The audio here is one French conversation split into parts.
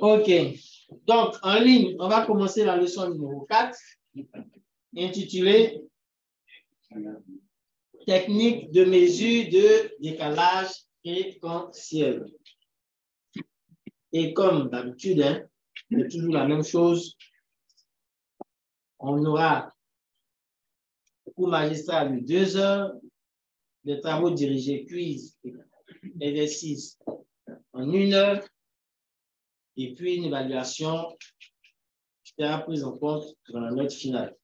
OK. Donc, en ligne, on va commencer la leçon numéro 4, intitulée Technique de mesure de décalage fréquentiel. Et comme d'habitude, hein, c'est toujours la même chose. On aura le cours magistral de deux heures, les travaux dirigés, quiz, exercice en une heure, et puis une évaluation qui sera prise en compte dans la note finale.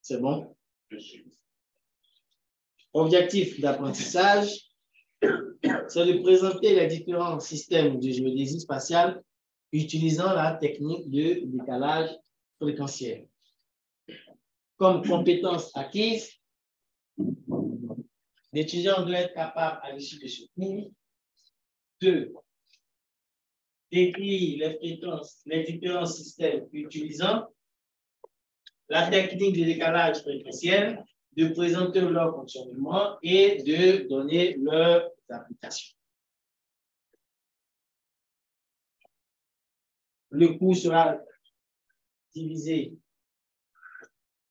C'est bon? Objectif d'apprentissage, c'est de présenter les différents systèmes de géodésie spatiale utilisant la technique de décalage fréquentiel. Comme compétence acquise, l'étudiant doit être capable, à l'issue de ce cours, de décrire les fréquences, les différents systèmes utilisant la technique de décalage fréquentiel, de présenter leur fonctionnement et de donner leurs applications. Le cours sera divisé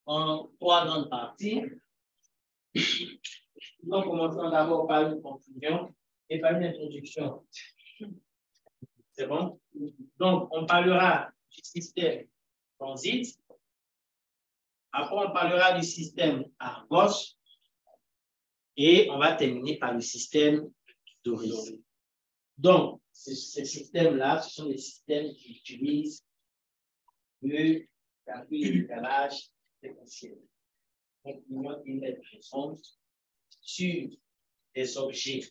en trois grandes parties. Nous commençons d'abord par une conclusion et par une introduction. C'est bon? Donc, on parlera du système transit. Après, on parlera du système Argos. Et on va terminer par le système Doris. Donc, ces systèmes-là, ce sont des systèmes qui utilisent le décalage séquentiel. Donc, nous avons une présence sur des objets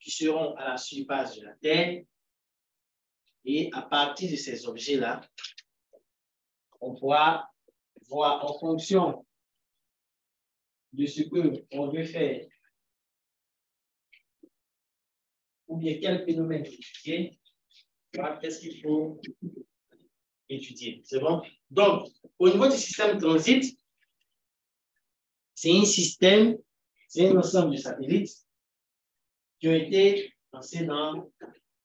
qui seront à la surface de la Terre. Et à partir de ces objets-là, on pourra voir en fonction de ce qu'on veut faire ou bien quel phénomène étudier, qu'est-ce qu'il faut étudier. C'est bon? Donc, au niveau du système transit, c'est un système, c'est un ensemble de satellites qui ont été lancés dans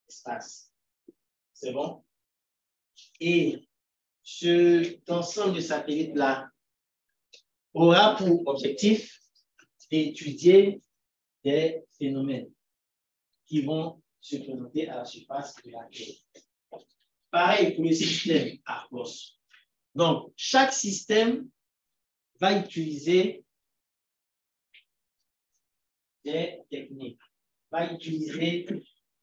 l'espace. C'est bon? Et cet ensemble de satellites-là aura pour objectif d'étudier des phénomènes qui vont se présenter à la surface de la Terre. Pareil pour le système Argos. Donc, chaque système va utiliser des techniques, va utiliser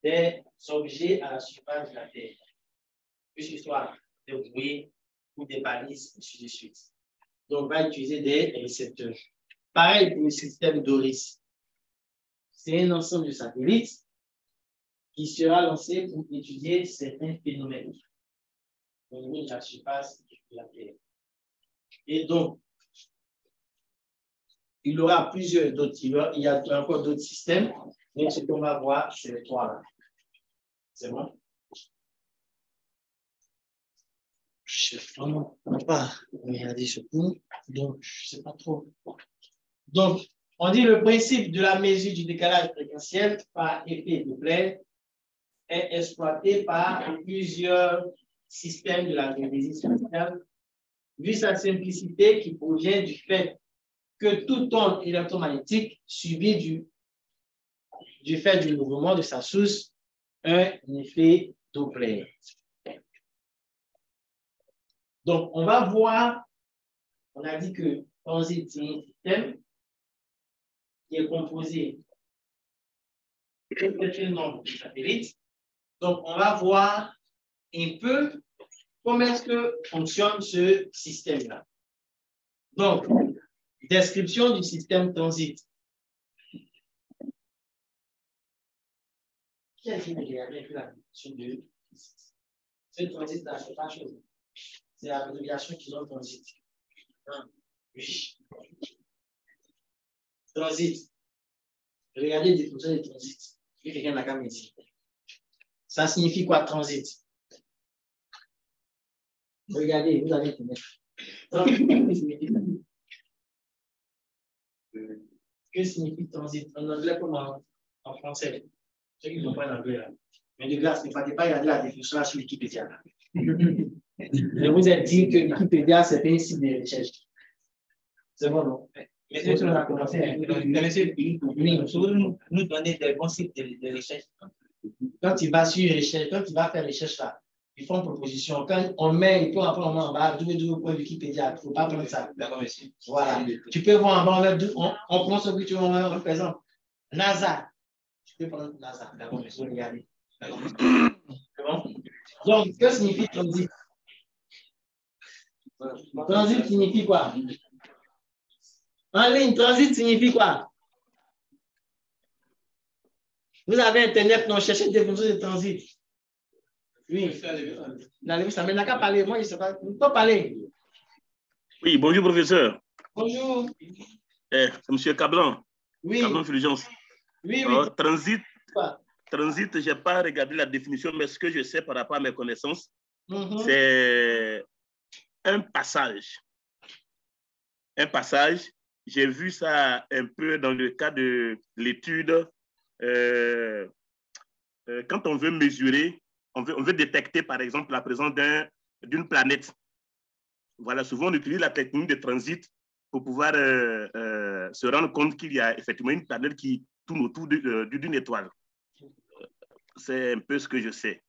des objets à la surface de la Terre, que ce soit des bruits ou des balises, ainsi de suite. Donc, va utiliser des récepteurs. Pareil pour le système Doris. C'est un ensemble de satellites qui sera lancé pour étudier certains phénomènes au niveau de la surface de la Terre. Et donc, il y aura plusieurs d'autres, il y a encore d'autres systèmes, mais ce qu'on va voir, c'est les trois-là. C'est bon? Je ne sais vraiment pas regarder ce coup, donc je ne sais pas trop. Donc, on dit le principe de la mesure du décalage fréquentiel par effet plaie est exploité par plusieurs systèmes de la géodésie vu sa simplicité qui provient du fait que tout onde électromagnétique subit du, du fait du mouvement de sa source un effet Doppler. Donc, on va voir, on a dit que transit, c'est un système qui est composé d'un certain nombre de satellites donc, on va voir un peu comment est-ce que fonctionne ce système-là. Donc, description du système transit. Qui a dit avec la description de ce transit-là, c'est pas chose. C'est l'abréviation qu'ils ont transit. Oui. Transit. Regardez les définitions de transit. La ici. Ça signifie quoi transit? Regardez, vous allez connaître. Que signifie transit? En anglais comme en, français? Ceux qui n'ont pas là. Mais de grâce, ne fallait pas regarder la définition sur Wikipédia. Je vous ai dit que Wikipédia, c'est un site de recherche. C'est bon, non? Mais c'est on a commencé. Monsieur, nous, nous donner des bons sites de, recherche. Quand tu vas sur recherche, quand tu vas faire recherche là, ils font une proposition. Quand on met, et puis après on met en bas, Wikipédia, il ne faut pas prendre ça. D'accord, monsieur. Voilà. Tu peux voir en bas, on, on prend ce que tu veux, on représente. NASA. Tu peux prendre NASA. D'accord, monsieur, regardez. D'accord. C'est bon? Donc, que signifie transit? Transit signifie quoi? En ligne, transit signifie quoi? Vous avez Internet, non, cherchez des fonctions de transit. Oui. Mais il n'a qu'à parler? Moi, il ne sait pas. Peut parler. Oui, bonjour, professeur. Bonjour. Eh, c'est M. Cablan. Oui. Cablan Fulgence. Oui, oui. Euh, transit. Transit, je n'ai pas regardé la définition, mais ce que je sais par rapport à mes connaissances, Mhm. c'est un passage. Un passage. J'ai vu ça un peu dans le cas de l'étude. euh, euh, quand on veut mesurer, on veut, on veut détecter, par exemple, la présence d'un- d'une planète. Voilà, souvent on utilise la technique de transit pour pouvoir euh, se rendre compte qu'il y a effectivement une planète qui tourne autour euh, d'une étoile. C'est un peu ce que je sais.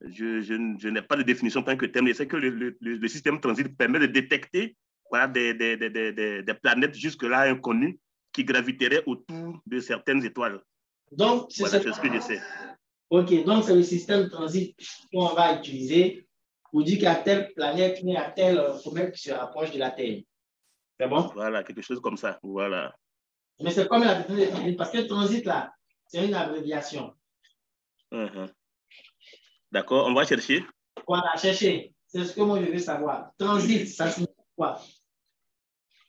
Je, je n'ai pas de définition tant que terme. Je sais que le, le- système transit permet de détecter voilà, des, des, des, des- planètes jusque-là inconnues qui graviteraient autour de certaines étoiles. Donc, c'est Voilà, ce- que je sais. OK, donc c'est le système transit qu'on va utiliser pour dire qu'il y a telle planète, il y a telle euh, comète qui se rapproche de la Terre. C'est bon? Voilà, quelque chose comme ça. Voilà. Mais c'est comme la définition de transit, parce que transit, là, c'est une abréviation. Mhm. D'accord, on va chercher. Voilà, chercher. C'est ce que moi je veux savoir. Transit, ça signifie quoi?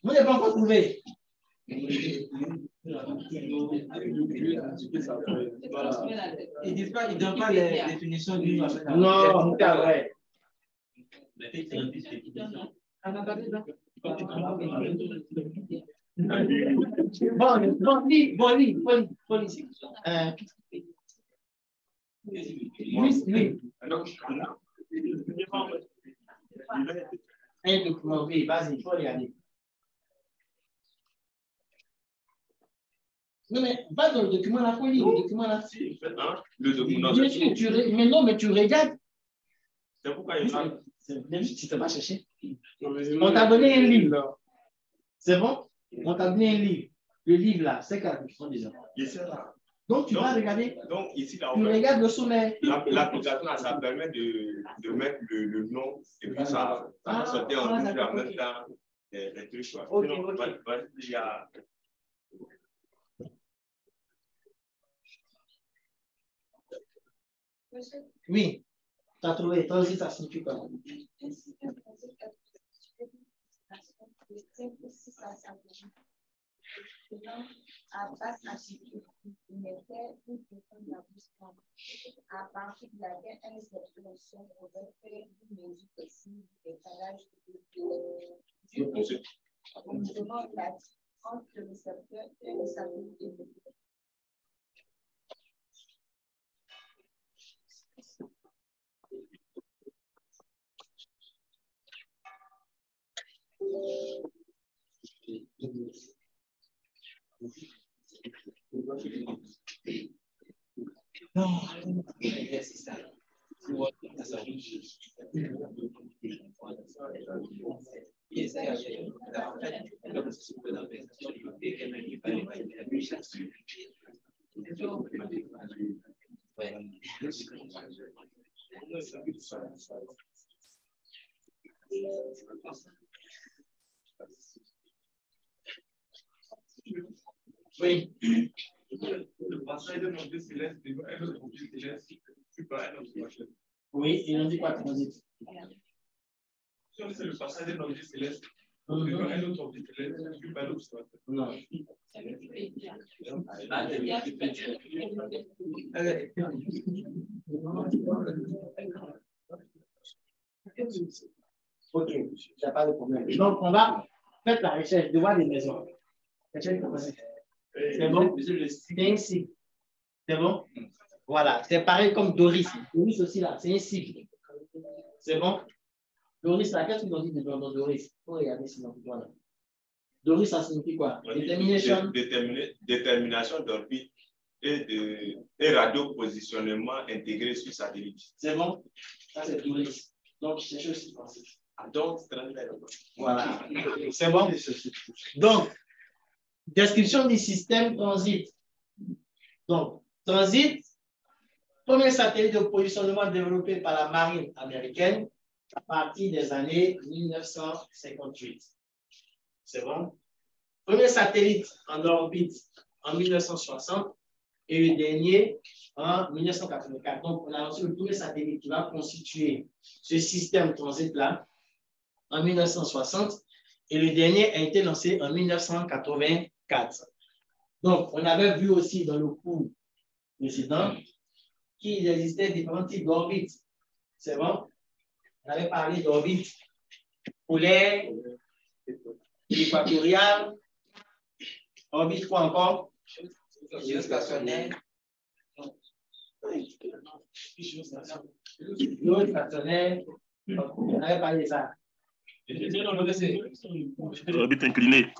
Vous n'avez pas encore trouvé. Ils disent pas, ils donnent pas les définitions du Non, c'est pas vrai. Bon, lis, bon, lis, bon, lis, bon, lis. Lis, lis. Un document, oui, vas-y, il faut regarder. Non, mais va dans le document là, faut lire le document là. Le document, tu mais non, mais tu regardes. c'est pourquoi il y a Tu t'es pas cherché. On t'a donné un livre. C'est bon? On t'a donné un livre. Le livre là, c'est qu'à la document déjà. ici, là. Donc, tu Donc, vas regarder, Donc, ici, là, tu on fait- regardes le sommet. la- l'application, là, ça permet de, de mettre le, le nom et puis ça, ça Ah, va sortir en ah, double en même temps les, les trucs. quoi. Ok, Sinon, ok. va- va- il y a- Oui, tu as trouvé. Toi aussi, ça signifie quoi? À basse altitude, il mettait une profonde la à partir de laquelle une explosion pouvait faire une mesure précise du décalage entre le récepteur et le satellite. Ele resiste. Se o outro está céleste, un autre objet. Non. Ok, il n'y a pas de problème. Donc, on va faire la recherche de voir des maisons. C'est bon? C'est un. C'est bon? Voilà, c'est pareil comme Doris. Doris aussi, là, c'est un cycle. C'est bon? Doris, là, qu'est-ce qu'on dit de Doris Il faut regarder si voilà. Doris, ça signifie quoi? Détermination? Détermination d'orbite et, de, et radio-positionnement intégré sur satellite. C'est bon? Ça, c'est Doris. Donc, c'est chose ah, Donc, voilà. C'est bon? Donc, description du système transit. Donc, transit, premier satellite de positionnement développé par la marine américaine à partir des années 1958. C'est bon? Premier satellite en orbite en 1960 et le dernier en 1984. Donc, on a lancé le premier satellite qui va constituer ce système transit-là en 1960 et le dernier a été lancé en 1984. Donc, on avait vu aussi dans le cours précédent qu'il existait différents types d'orbites. C'est bon? On avait parlé d'orbite polaire, équatoriale, orbite quoi encore? Géostationnaire. Géostationnaire. On avait parlé de ça. Orbite inclinée.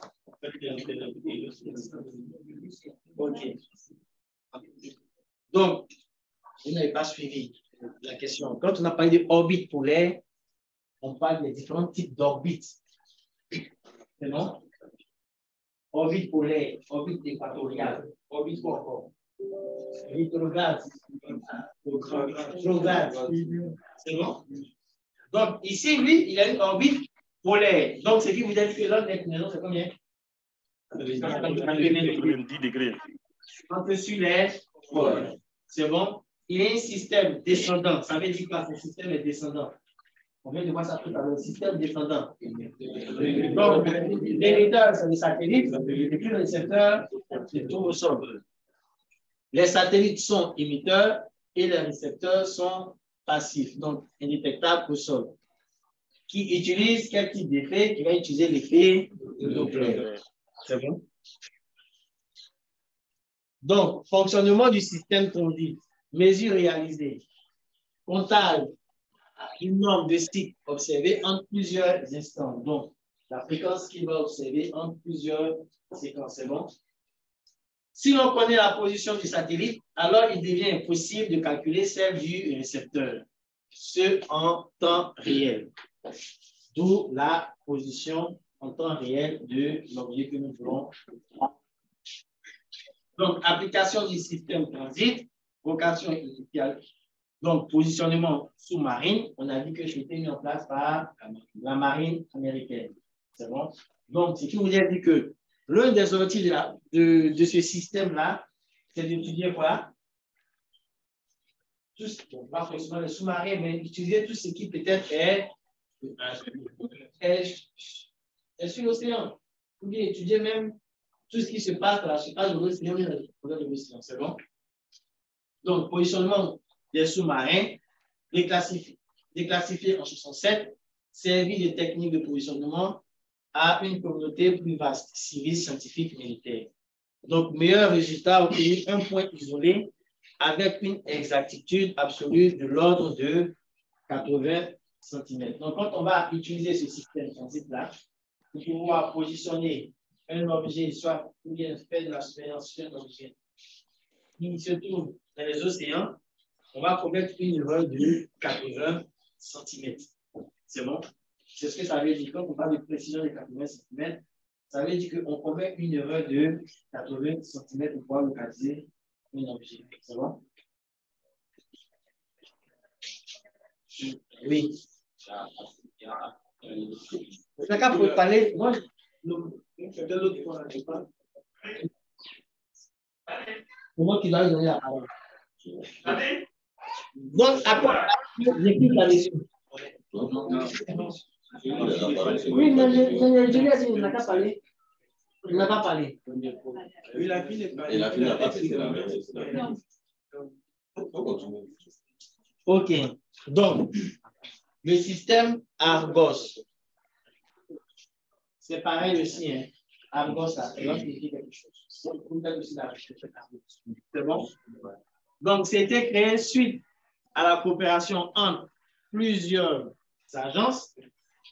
OK. Donc, vous n'avez pas suivi la question. Quand on a parlé d'orbite polaire, on parle des différents types d'orbites. C'est bon? Orbite polaire, orbite équatoriale, orbite quoi encore? Rétrograde. C'est bon? Donc, ici, lui, il a une orbite polaire. Donc, ce qui vous dit que l'autre inclinaison, c'est combien? 90 degrés. Entre sur les pôles. C'est bon? Il y a un système descendant. Ça veut dire quoi? Ce système est descendant. On vient de voir ça tout à l'heure. Système descendant. Donc, l'émetteur, c'est le satellite. Et puis le récepteur, c'est tout au sol. Les satellites sont émetteurs et les récepteurs sont passifs, donc indétectables au sol. Qui utilise quel type d'effet? Qui va utiliser l'effet Doppler. C'est bon? Donc, fonctionnement du système transit, mesure réalisée, comptage, une norme de cycle observé en plusieurs instants. Donc, la fréquence qu'il va observer en plusieurs séquences. Bon? Si l'on connaît la position du satellite, alors il devient impossible de calculer celle du récepteur, ce en temps réel. D'où la position en temps réel de l'objet que nous voulons. Donc, application du système transit, vocation initiale. Donc, positionnement sous-marine, on a dit que c'était mis en place par la marine américaine. C'est bon? Donc, ce qui vous dire que l'un des objectifs de, de, ce système-là, c'est d'étudier quoi? Tout, bon, pas forcément le sous-marin, mais utiliser tout ce qui peut-être est, est, est sur l'océan. Ou bien étudier même tout ce qui se passe la de de l'océan. C'est bon? Donc, positionnement des sous-marins, déclassifié, déclassifié en 67, servi de technique de positionnement à une communauté plus vaste, civile, scientifique, militaire. Donc, meilleur résultat obtenu un point isolé avec une exactitude absolue de l'ordre de 80 cm. Donc, quand on va utiliser ce système transit-là, pour pouvoir positionner un objet, soit ou bien faire de la surveillance sur un objet qui se trouve dans les océans, on va commettre une erreur de 80 cm. C'est bon? C'est ce que ça veut dire. Quand on parle de précision de 80 cm, ça veut dire qu'on commet une erreur de 80 cm pour pouvoir localiser un objet. C'est bon? Oui. Chacun pour parler, moi, je pas. Pour moi qui dois donner la parole. Donc, après, j'écoute la leçon. Oui, mais ai dit, il n'a pas parlé. Il n'a pas parlé. Oui, la fille n'est pas. Et la fille n'a pas même. OK. Donc, le système Argos. C'est pareil aussi. Hein. Argos, ça signifie quelque chose. C'est bon? Donc, c'était créé suite à la coopération entre plusieurs agences,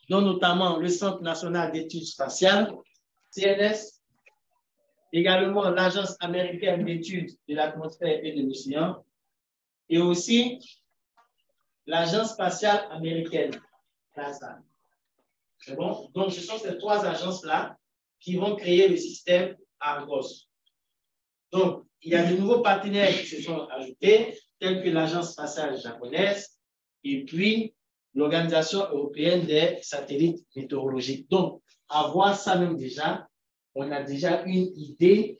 dont notamment le Centre national d'études spatiales, CNS, également l'Agence américaine d'études de l'atmosphère et de l'océan, et aussi l'Agence spatiale américaine, NASA. C'est bon? Donc, ce sont ces trois agences-là qui vont créer le système Argos. Donc, il y a de nouveaux partenaires qui se sont ajoutés, tels que l'Agence spatiale japonaise et puis l'Organisation européenne des satellites météorologiques. Donc, à voir ça même déjà, on a déjà une idée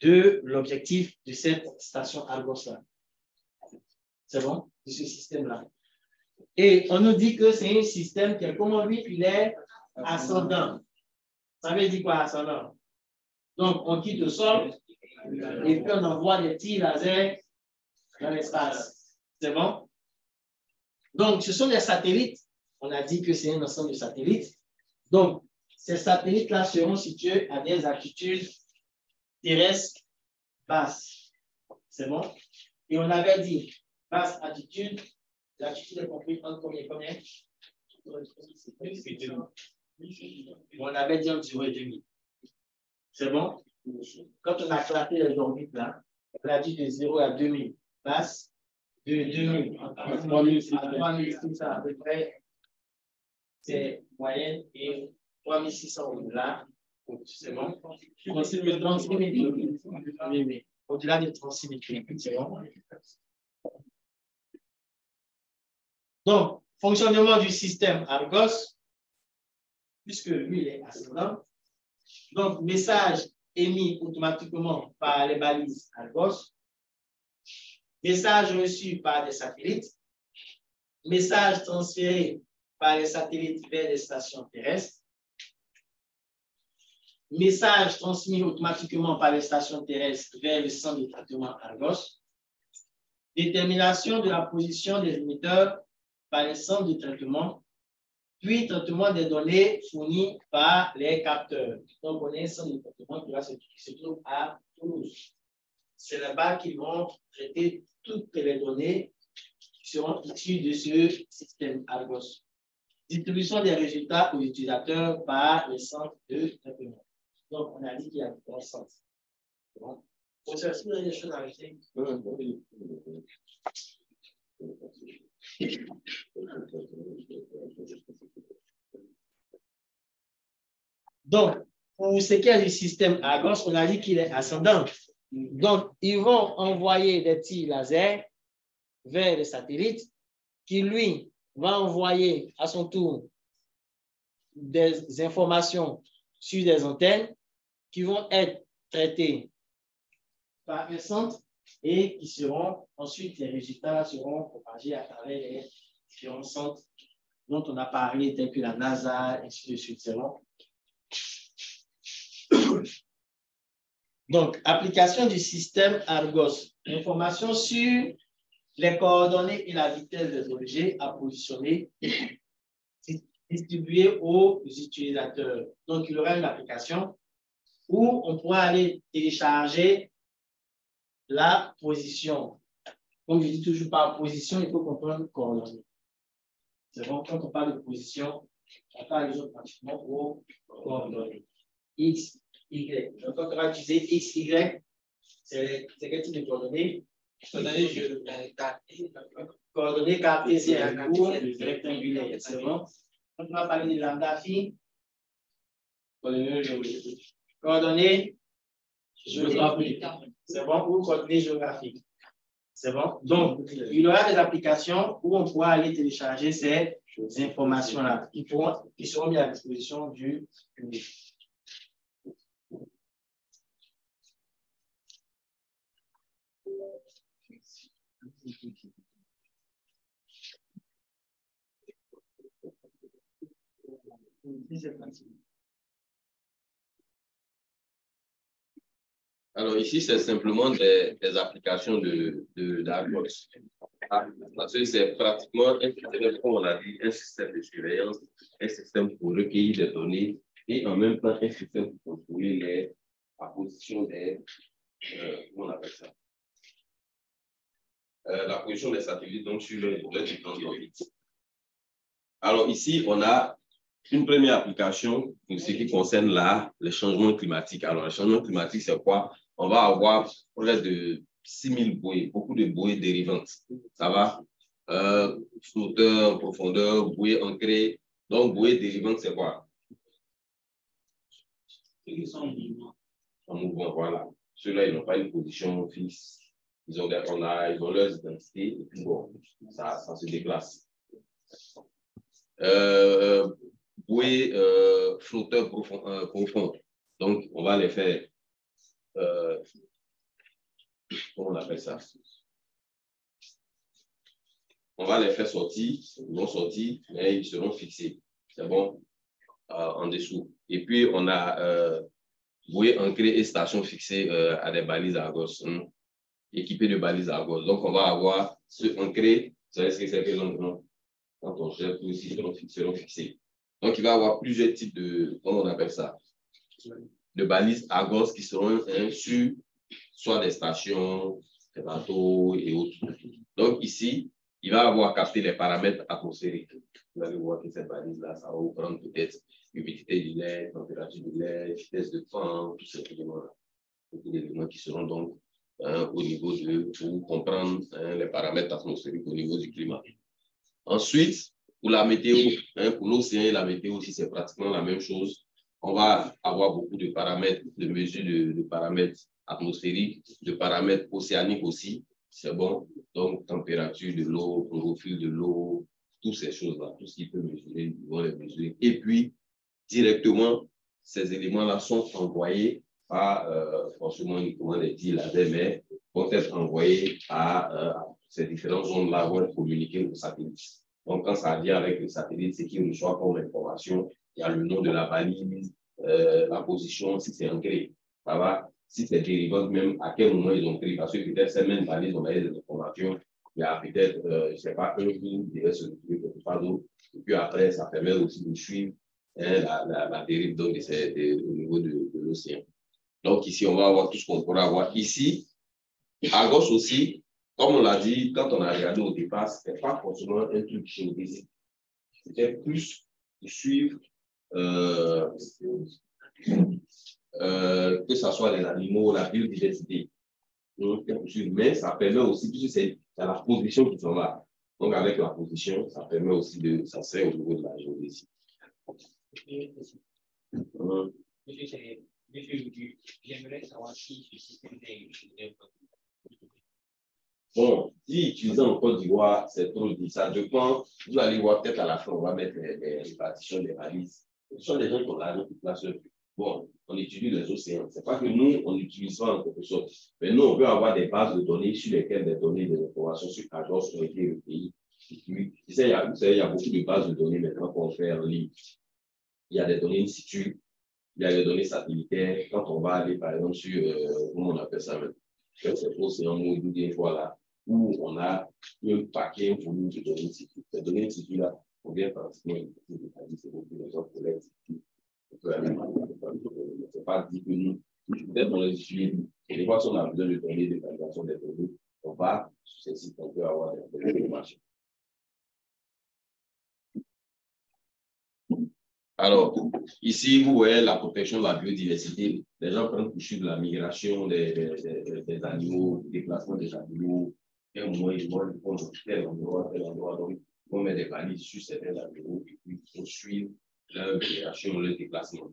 de l'objectif de cette station Argos-là. C'est bon? De ce système-là. Et on nous dit que c'est un système qui est, comment lui, il est ascendant. Ça veut dire quoi, ascendant? Donc, on quitte le sol et puis on envoie des petits lasers dans l'espace. C'est bon? Donc, ce sont des satellites. On a dit que c'est un ensemble de satellites. Donc, ces satellites-là seront situés à des altitudes terrestres basses. C'est bon? Et on avait dit, basse altitude, l'altitude est comprise entre combien, combien? On avait dit en durée demi. C'est bon? Quand on a classé les orbites là, on a dit de 0 à 2000. Basse, de 2000 à 3000, c'est ça à peu près. C'est moyenne et 3600 au-delà. C'est bon? 36 000. Au-delà de 36 000. C'est bon? Donc, fonctionnement du système Argos, puisque lui, il est ascendant. Donc, message émis automatiquement par les balises Argos. Message reçu par des satellites. Message transféré par les satellites vers les stations terrestres. Message transmis automatiquement par les stations terrestres vers le centre de traitement Argos. Détermination de la position des émetteurs par les centres de traitement puis traitement des données fournies par les capteurs. Donc, on est centre de traitement qui, se, trouve à Toulouse. C'est là-bas qu'ils vont traiter toutes les données qui seront issues de ce système Argos. Distribution des résultats aux utilisateurs par les centres de traitement. Donc, on a dit qu'il y a trois centres. Bon. Vous avez des choses à ajouter? Donc, pour ce qui est du système gauche, on a dit qu'il est ascendant. Donc, ils vont envoyer des petits lasers vers le satellite qui, lui, va envoyer à son tour des informations sur des antennes qui vont être traitées par un centre et qui seront ensuite, les résultats seront propagés à travers les différents centres dont on a parlé, tels que la NASA, et ainsi. Donc, application du système Argos. Information sur les coordonnées et la vitesse des objets à positionner distribués aux utilisateurs. Donc, il y aura une application où on pourra aller télécharger la position. Comme je dis toujours par position, il faut comprendre coordonnées. C'est bon, quand on parle de position, on parle les autres pratiquement aux coordonnées. X, Y. Donc, quand on va utiliser X, Y, c'est quel type de coordonnées? Coordonnées cartésiennes ou rectangulaires. C'est bon? Quand on va parler de lambda phi, coordonnées géographiques. Coordonnées géographiques. C'est bon? Ou coordonnées géographiques. C'est bon? Donc, il y aura des applications où on pourra aller télécharger ces informations-là qui, qui seront mises à disposition du public. Alors ici, c'est simplement des, applications de, de ah, Parce que c'est pratiquement un système, on a dit, un système de surveillance, un système pour recueillir des données et en même temps un système pour contrôler les, la position des, euh, comment on appelle ça, euh, la position des satellites donc, sur orbites. Alors ici, on a une première application ce qui concerne là, le changement climatique. Alors, le changement climatique, c'est quoi? On va avoir près de 6000 bouées, beaucoup de bouées dérivantes. Ça va? Euh, flotteur, profondeur, bouées ancrées. Donc, bouées dérivantes, c'est quoi? Ils sont en mouvement. En mouvement, voilà. Ceux-là, ils n'ont pas une position fixe. Ils ont, des, on a, ils ont leurs identités et puis bon, ça, ça se déplace. Euh, bouées euh, flotteurs profond, euh. Donc, on va les faire. Euh, comment on appelle ça? On va les faire sortir, ils vont sortir, mais ils seront fixés. C'est bon? Euh, en dessous. Et puis, on a bouées ancrées et stations fixées à des balises à gauche, hein, équipées de balises à gauche. Donc, on va avoir ce ancré, vous savez ce que c'est que l'encre? Quand on jette, aussi seront, seront fixés. Donc, il va y avoir plusieurs types de, comment on appelle ça, de balises à gauche qui seront hein, sur soit des stations, des bateaux et autres. Donc, ici, il va avoir capté les paramètres atmosphériques. Vous allez voir que cette balise-là, ça va vous prendre peut-être l'humidité du lait, température du lait, vitesse de vent, tous ces éléments-là. Beaucoup d'éléments qui seront donc hein, au niveau de, pour comprendre hein, les paramètres atmosphériques au niveau du climat. Ensuite, pour la météo, hein, pour l'océan et la météo aussi, c'est pratiquement la même chose. On va avoir beaucoup de paramètres, de mesures de, paramètres atmosphériques, de paramètres océaniques aussi. C'est bon. Donc, température de l'eau, profil de l'eau, toutes ces choses-là, tout ce qui peut mesurer, ils vont les mesurer. Et puis, directement, ces éléments-là sont envoyés à, euh, forcément uniquement les dits laser, mais vont être envoyés à, euh, ces différentes zones-là, vont communiquer aux satellites. Donc, quand ça vient avec le satellite, c'est qu'il reçoit comme information, il y a le nom de la balise, euh, la position, si c'est ancré. Ça va? Si c'est dérivant, même à quel moment ils ont pris, parce que peut-être ces mêmes balises ont des informations, il y a peut-être, euh, je ne sais pas, un qui devait se retrouver quelque part d'autre. Et puis après, ça permet aussi de suivre hein, la, la, dérive donc, au niveau de l'océan. Donc ici, on va avoir tout ce qu'on pourra avoir ici. À gauche aussi, comme on l'a dit, quand on a regardé au départ, ce n'était pas forcément un truc géodésique. C'était plus de suivre euh, euh, que ce soit les animaux, la biodiversité. Mais ça permet aussi, puisque c'est la position qui sont là. Donc, avec la position, ça permet aussi de, ça au niveau de la géodésie. Hum. J'aimerais savoir si ce système Bon, si utilisé en Côte d'Ivoire, c'est trop dit. Ça dépend. Vous allez voir peut-être à la fin, on va mettre les, les répartitions des balises. Ce sont des gens qui ont l'argent qui placent Bon, on utilise les océans. Ce n'est pas que nous, on n'utilise pas en quelque sorte. Mais nous, on peut avoir des bases de données sur lesquelles des données, des informations sur Agos ont été recueillies. Il y, a, il y a beaucoup de bases de données maintenant qu'on fait en ligne. Il y a des données in situ, il y a des données satellitaires. Quand on va aller, par exemple, sur, euh, comment on appelle ça même, c'est l'océan Mouidou, voilà, où on a un paquet pour nous de données situ. Ces données situ là, on vient pratiquement, c'est beaucoup de gens pour les c'est pas dit que nous, peut-être on les utilise. Et des fois, si on a besoin de données, de validation des données, on va sur ces sites, on peut avoir des informations. Alors, ici, vous voyez la protection de la biodiversité. Les gens prennent pour suivre la migration des, des, des, des animaux, le déplacement des animaux. Et moins, ils vont prendre tel endroit, tel endroit. Donc, on met des balises sur certains animaux et puis faut suivre leur migration, leur déplacement.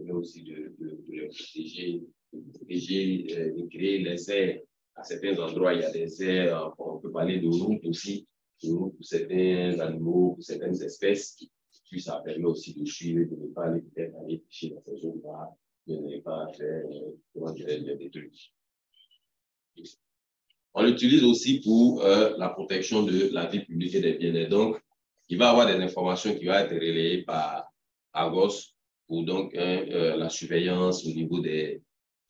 Mais aussi de, les protéger, de protéger, euh, de créer les aires. À certains endroits, il y a des aires, on peut parler de routes aussi, de routes pour certains animaux, pour certaines espèces. Puis ça permet aussi de suivre, de ne pas aller peut-être aller pêcher dans ces zones-là, de ne pas faire, euh, des trucs. On l'utilise aussi pour euh, la protection de la vie publique et des biens. Donc, il va y avoir des informations qui vont être relayées par Agos pour donc hein, euh, la surveillance au niveau des,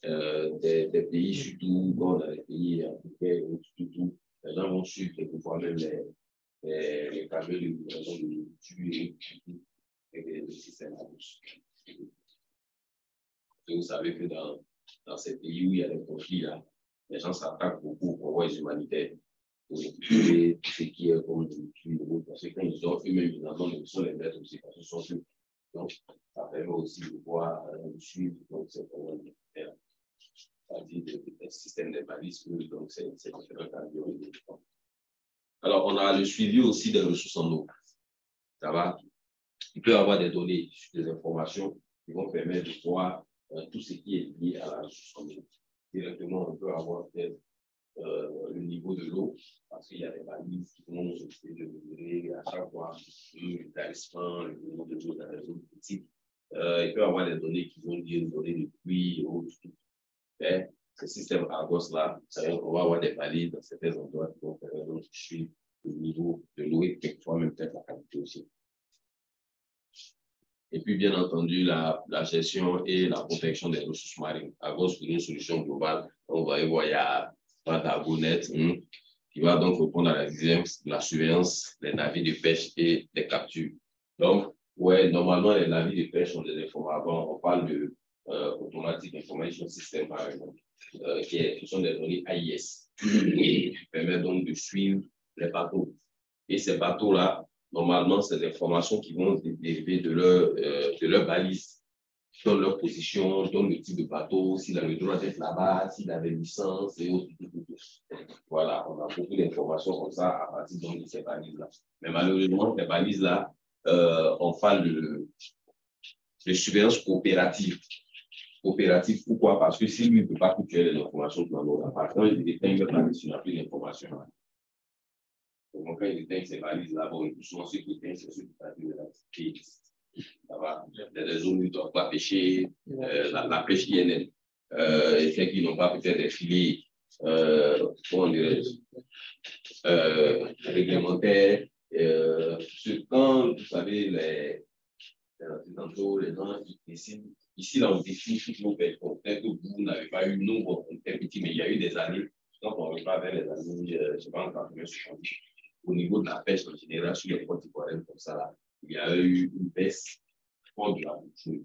euh, des, pays, surtout dans les pays africains, tout, les gens vont suivre quelquefois même les, les, les câbles de livraison de tuer et le système Agos. Et vous savez que dans, dans ces pays où il y a des conflits, là, les gens s'attaquent beaucoup aux convois humanitaires. pour tout ce qui est comme le parce que quand ils ont eux-mêmes, évidemment, ils sont les maîtres aussi, parce qu'ils sont sûrs. Donc, ça permet aussi de pouvoir euh, suivre, donc c'est dire, c'est-à-dire le système de balises, donc c'est différent Alors, on a le suivi aussi des ressources en eau. Ça va? Il peut y avoir des données, des informations qui vont permettre de voir euh, tout ce qui est lié à la ressource en eau. Directement, on peut avoir peut-être euh, le niveau de l'eau, parce qu'il y a des balises qui vont essayer de mesurer à chaque fois le tarissement, le niveau de l'eau dans les zones petites. Euh, il peut y avoir des données qui vont dire données de pluie ou tout. Mais ce système Argos-là, on va avoir des balises dans certains endroits qui vont permettre de suivre le niveau de l'eau et quelquefois même peut-être la qualité aussi. Et puis, bien entendu, la, gestion et la protection des ressources marines. Argos pour une solution globale. On va y voir, il y a d'Argonet, hein, qui va donc répondre à la dixième, la surveillance des navires de pêche et des captures. Donc, ouais, normalement, les navires de pêche ont des informations. On parle de euh, Automatic Information System, par exemple, euh, qui, est, sont des données AIS, qui permettent donc de suivre les bateaux. Et ces bateaux-là, normalement, c'est des qui vont dériver de leur, euh, de leur balise dans leur position, dans le type de bateau, s'il a le droit d'être là-bas, s'il avait licence et autres. Voilà, on a beaucoup d'informations comme ça à partir de ces balises-là. Mais malheureusement, ces balises-là, euh, on fait de, de surveillance coopérative. Coopérative, pourquoi? Parce que si lui ne peut pas couper les informations l'on a, par exemple, il détient, il ne peut pas plus d'informations. Donc, quand il détient ces balises-là, bon, souvent, ceux qui détiennent, c'est ceux qui pratiquent de l'activité ça va. Il y a des zones où ils ne doivent pas pêcher, euh, la, la, pêche INN. Euh, et ceux qui n'ont pas peut-être des filets, euh, comment euh, réglementaires. Euh, quand, vous savez, les, tantôt, les gens ici, ici, là, on définit toutes nos pêches. Peut-être que vous n'avez pas eu nombre, petit, mais il y a eu des années, quand on va vers les années, je ne sais pas, en au niveau de la pêche en général, sur les côtes comme ça, là, il y a eu une baisse forte de la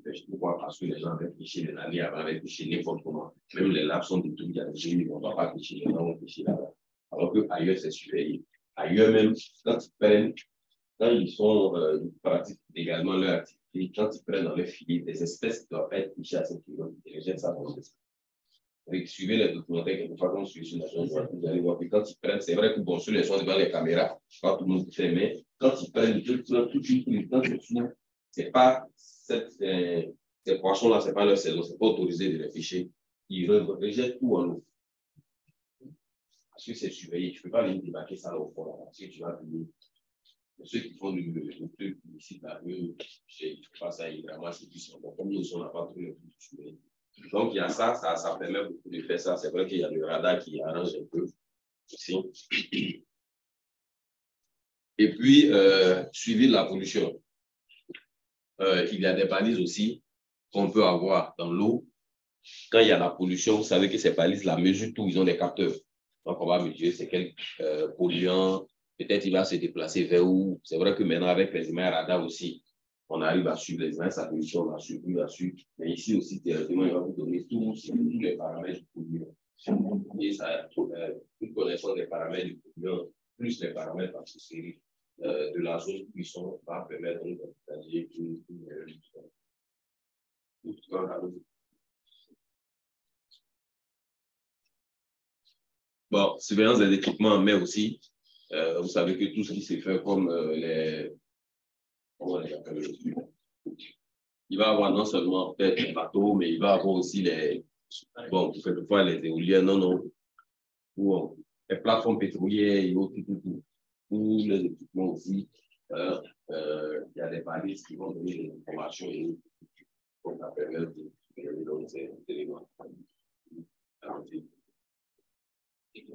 pêche. Pourquoi? Parce que les gens avaient pêché les années avant, avaient pêché n'importe comment. Même les lacs sont trucs qui ont on ne va pas pêcher, les gens vont pêcher là-bas. Alors qu'ailleurs, c'est surveillé. Ailleurs même, quand ils prennent, quand ils sont, euh, pratiquent également leur activité, quand ils prennent dans les filets des espèces qui doivent être pêchées à cette kilomètres, ils rejettent ça dans l'espèce. Suivez les documentaires, quelquefois, quand suit sur la chaîne, vous allez voir que quand ils prennent, c'est vrai que bon, sur les gens devant les caméras, pas tout le monde fait, mais quand ils prennent tout, tout, tout, tout, temps, c'est pas cette, euh, ces poissons-là, c'est pas leur saison, c'est pas autorisé de les ficher. Ils rejettent tout en eau. Parce que c'est surveillé, tu ne peux pas venir débarquer ça au fond, parce que tu vas payer. Ceux qui font du, truc ici, là, eux, je ne fais pas ça, ils ramassent et puis bon, comme nous, on n'a pas tout le surveillé. Donc, il y a ça, ça, permet beaucoup de faire ça. C'est vrai qu'il y a le radar qui arrange un peu ici. Et puis, euh, suivi de la pollution. Euh, il y a des balises aussi qu'on peut avoir dans l'eau. Quand il y a la pollution, vous savez que ces balises la mesurent tout, ils ont des capteurs. Donc, on va mesurer c'est quel euh, polluant, peut-être il va se déplacer vers où. C'est vrai que maintenant, avec les images radar aussi, on arrive à suivre les images, sa pollution, on a suivi, on a suivi. Mais ici aussi, théoriquement, il va vous donner tous les paramètres du polluant. Et ça, euh, une connaissance des paramètres du polluant, plus les paramètres associés euh, de la zone puissante va permettre de partager une, une, Bon, surveillance des équipements, mais aussi, euh, vous savez que tout ce qui s'est fait comme euh, les. Il va avoir non seulement peut-être les bateaux, mais il va avoir aussi les. Bon, quelquefois les éoliennes, non, non. Ou les plateformes pétrolières et tout, tout, pour les équipements aussi, euh, euh, il y a des balises qui vont donner des informations et pour éléments.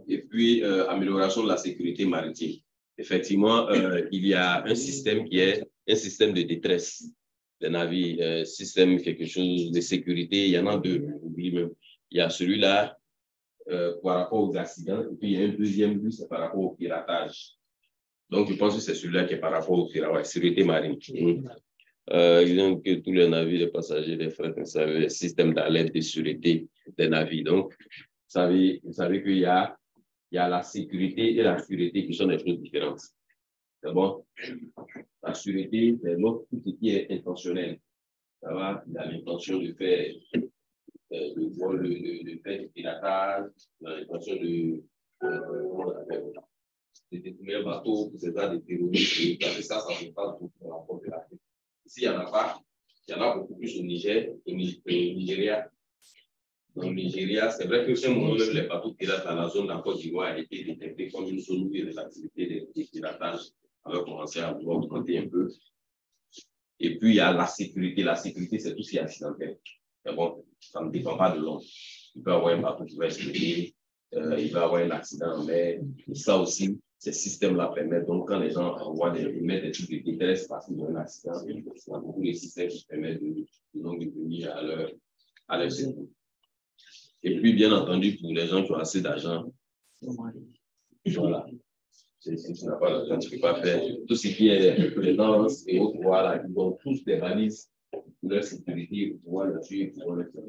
Et puis, euh, amélioration de la sécurité maritime. Effectivement, euh, il y a un système qui est un système de détresse des navires, euh, système quelque chose de sécurité. Il y en a deux, Il y a celui-là euh, par rapport aux accidents, et puis il y a un deuxième but, c'est par rapport au piratage. Donc, je pense que c'est celui-là qui est par rapport au la sécurité marine. Euh, disons que tous les navires, les passagers, les frais, le système d'alerte de sécurité des navires. Donc, vous savez, vous savez qu'il y a il y a la sécurité et la sûreté qui sont des choses différentes. Bon? La sûreté, c'est tout ce qui est intentionnel. Ça va? Il y a l'intention de faire euh, le vol, de, faire du piratage, l'intention de, euh, de détourner un bateau pour ces des terroristes. Et ça, ça ne fait pas beaucoup rapport de la S'il n'y en a pas, il y en a beaucoup plus au Niger, au Nigeria, dans le Nigeria, c'est vrai que ce moment même les bateaux pirates dans la zone de la Côte d'Ivoire a été détectés comme une zone où les activités de piratage avaient commencé à augmenter un peu. Et puis, il y a la sécurité. La sécurité, c'est tout ce qui est accidentel. Mais bon, ça ne dépend pas de l'homme. Il peut y avoir un bateau qui va exploser, euh, il va y avoir un accident. Et ça aussi, ces systèmes-là permettent. Donc, quand les gens envoient des, mettent des trucs de détresse parce qu'ils ont un accident, il y a beaucoup de systèmes qui permettent de, de, de venir à leur, à leur secours. Et puis, bien entendu, pour les gens qui ont assez d'argent, voilà. Si tu n'as pas d'argent, tu ne peux pas faire. Tout ce qui est présence et autres, voilà, ils ont tous des balises pour leur sécurité, pour pouvoir le tuer, pour pouvoir le faire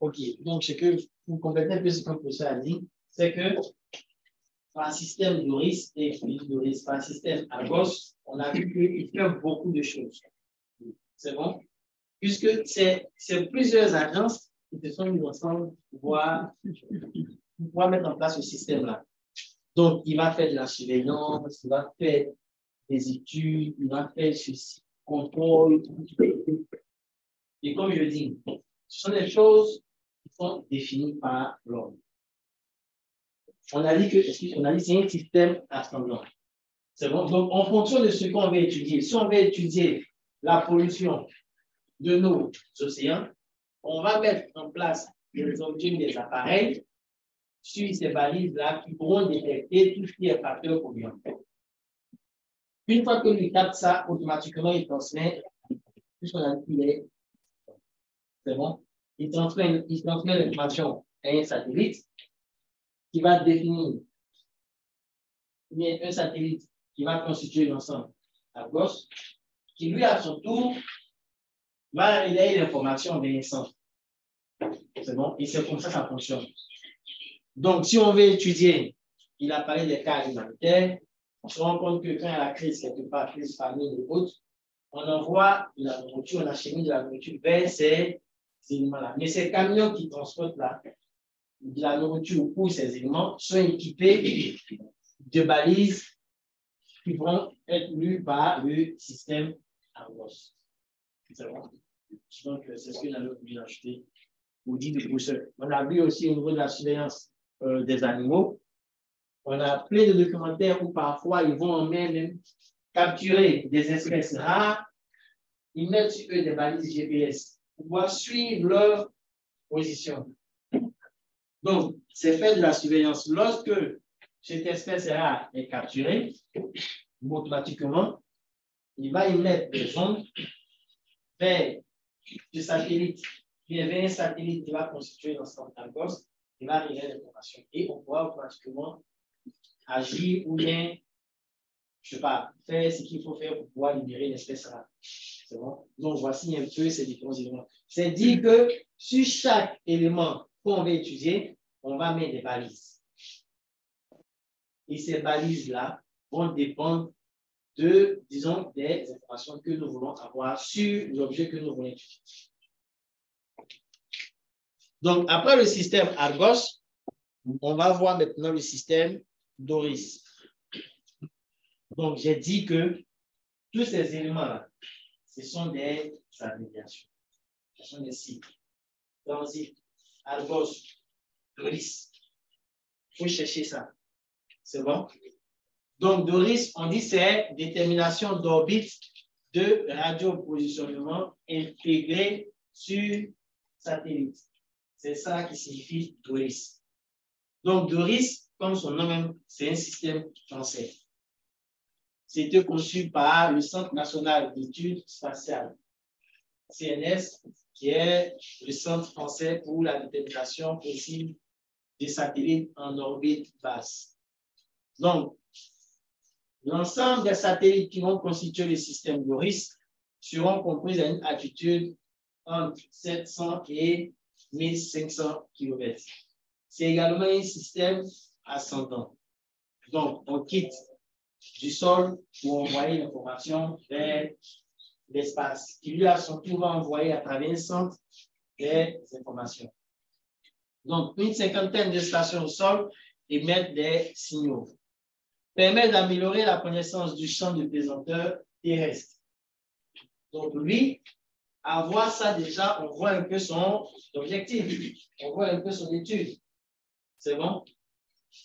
Ok, donc ce que vous complétez un peu ce que a dit, c'est que par système Doris et Doris, par système Argos, on a vu qu'il fait beaucoup de choses. C'est bon? puisque c'est plusieurs agences qui se sont mises ensemble pour pouvoir, mettre en place ce système-là. Donc, il va faire de la surveillance, il va faire des études, il va faire ceci, contrôle. Et comme je dis, ce sont des choses qui sont définies par l'homme. On a dit que, c'est un système assemblant. C'est bon? Donc, en fonction de ce qu'on va étudier, si on va étudier la pollution, de nos océans, on va mettre en place des objets, des appareils sur ces balises-là qui pourront détecter tout ce qui est facteur polluant. Une fois que lui capte ça, automatiquement, il transmet, puisqu'on a dit c'est bon, il transmet, il transmet l'information à un satellite qui va définir un satellite qui va constituer l'ensemble à gauche, qui lui, à son tour, va relayer l'information Vincent. C'est bon? Et c'est comme ça que ça fonctionne. Donc, si on veut étudier, il a parlé des cas humanitaires, on se rend compte que quand il y a la crise, quelque part, crise famille et autres, on envoie de la nourriture, on achemine de la nourriture vers ces éléments-là. Mais ces camions qui transportent la, de la nourriture pour ces éléments sont équipés de balises qui vont être lues par le système Argos. Donc, c'est ce que j'avais voulu ajouter ou dit pousseur. On a vu aussi au niveau de la surveillance euh, des animaux. On a plein de documentaires où parfois ils vont même capturer des espèces rares, ils mettent sur eux des balises GPS pour pouvoir suivre leur position. Donc, c'est fait de la surveillance. Lorsque cette espèce rare est capturée, automatiquement, il va y mettre des ondes vers du satellite, avait un satellite qui va constituer l'ensemble d'Argos, qui va arriver l'information. Et on pourra automatiquement agir ou bien, je ne sais pas, faire ce qu'il faut faire pour pouvoir libérer l'espèce rare. C'est bon? Donc, voici un peu ces différents éléments. C'est dit que sur chaque élément qu'on va étudier, on va mettre des balises. Et ces balises-là vont dépendre de, disons, des informations que nous voulons avoir sur l'objet que nous voulons étudier. Donc, après le système Argos, on va voir maintenant le système Doris. Donc, j'ai dit que tous ces éléments-là, ce sont des abréviations. Ce sont des cycles. Transit, Argos, Doris. Il faut chercher ça. C'est bon? Donc, Doris, on dit c'est détermination d'orbite de radiopositionnement intégré sur satellite. C'est ça qui signifie Doris. Donc, Doris, comme son nom même, c'est un système français. C'était conçu par le Centre national d'études spatiales, CNS, qui est le Centre français pour la détermination possible des satellites en orbite basse. Donc, L'ensemble des satellites qui vont constituer le système Doris seront compris à une altitude entre 700 et 1500 km. c'est également un système ascendant. Donc, on quitte du sol pour envoyer l'information vers l'espace, qui lui a son tour va envoyer à travers un centre des informations. Donc, une cinquantaine de stations au sol émettent des signaux. Permet d'améliorer la connaissance du champ de pesanteur terrestre. Donc, lui, à voir ça déjà, on voit un peu son objectif, on voit un peu son étude. C'est bon?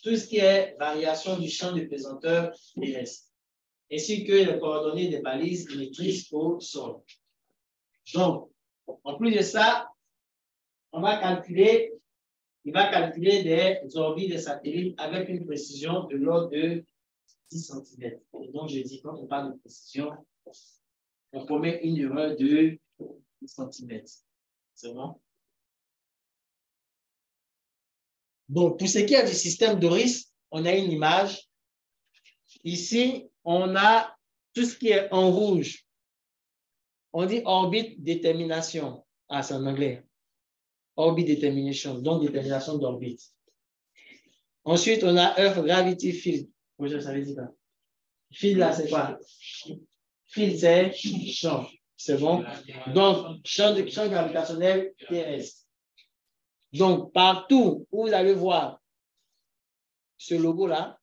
Tout ce qui est variation du champ de pesanteur terrestre, ainsi que les coordonnées des balises électriques au sol. Donc, en plus de ça, on va calculer, il va calculer des orbites des satellites avec une précision de l'ordre de 10 cm. Donc, je dis, quand on parle de précision, on commet une erreur de 10 cm. C'est bon? Donc, pour ce qui est du système Doris, on a une image. Ici, on a tout ce qui est en rouge. On dit orbite détermination. Ah, c'est en anglais. Orbit determination, donc détermination d'orbite. Ensuite, on a Earth Gravity Field. Oui, je savais dire Field, là, c'est quoi? C'est champ. C'est bon? Donc, champ, de, champ gravitationnel terrestre. Donc, partout où vous allez voir ce logo-là,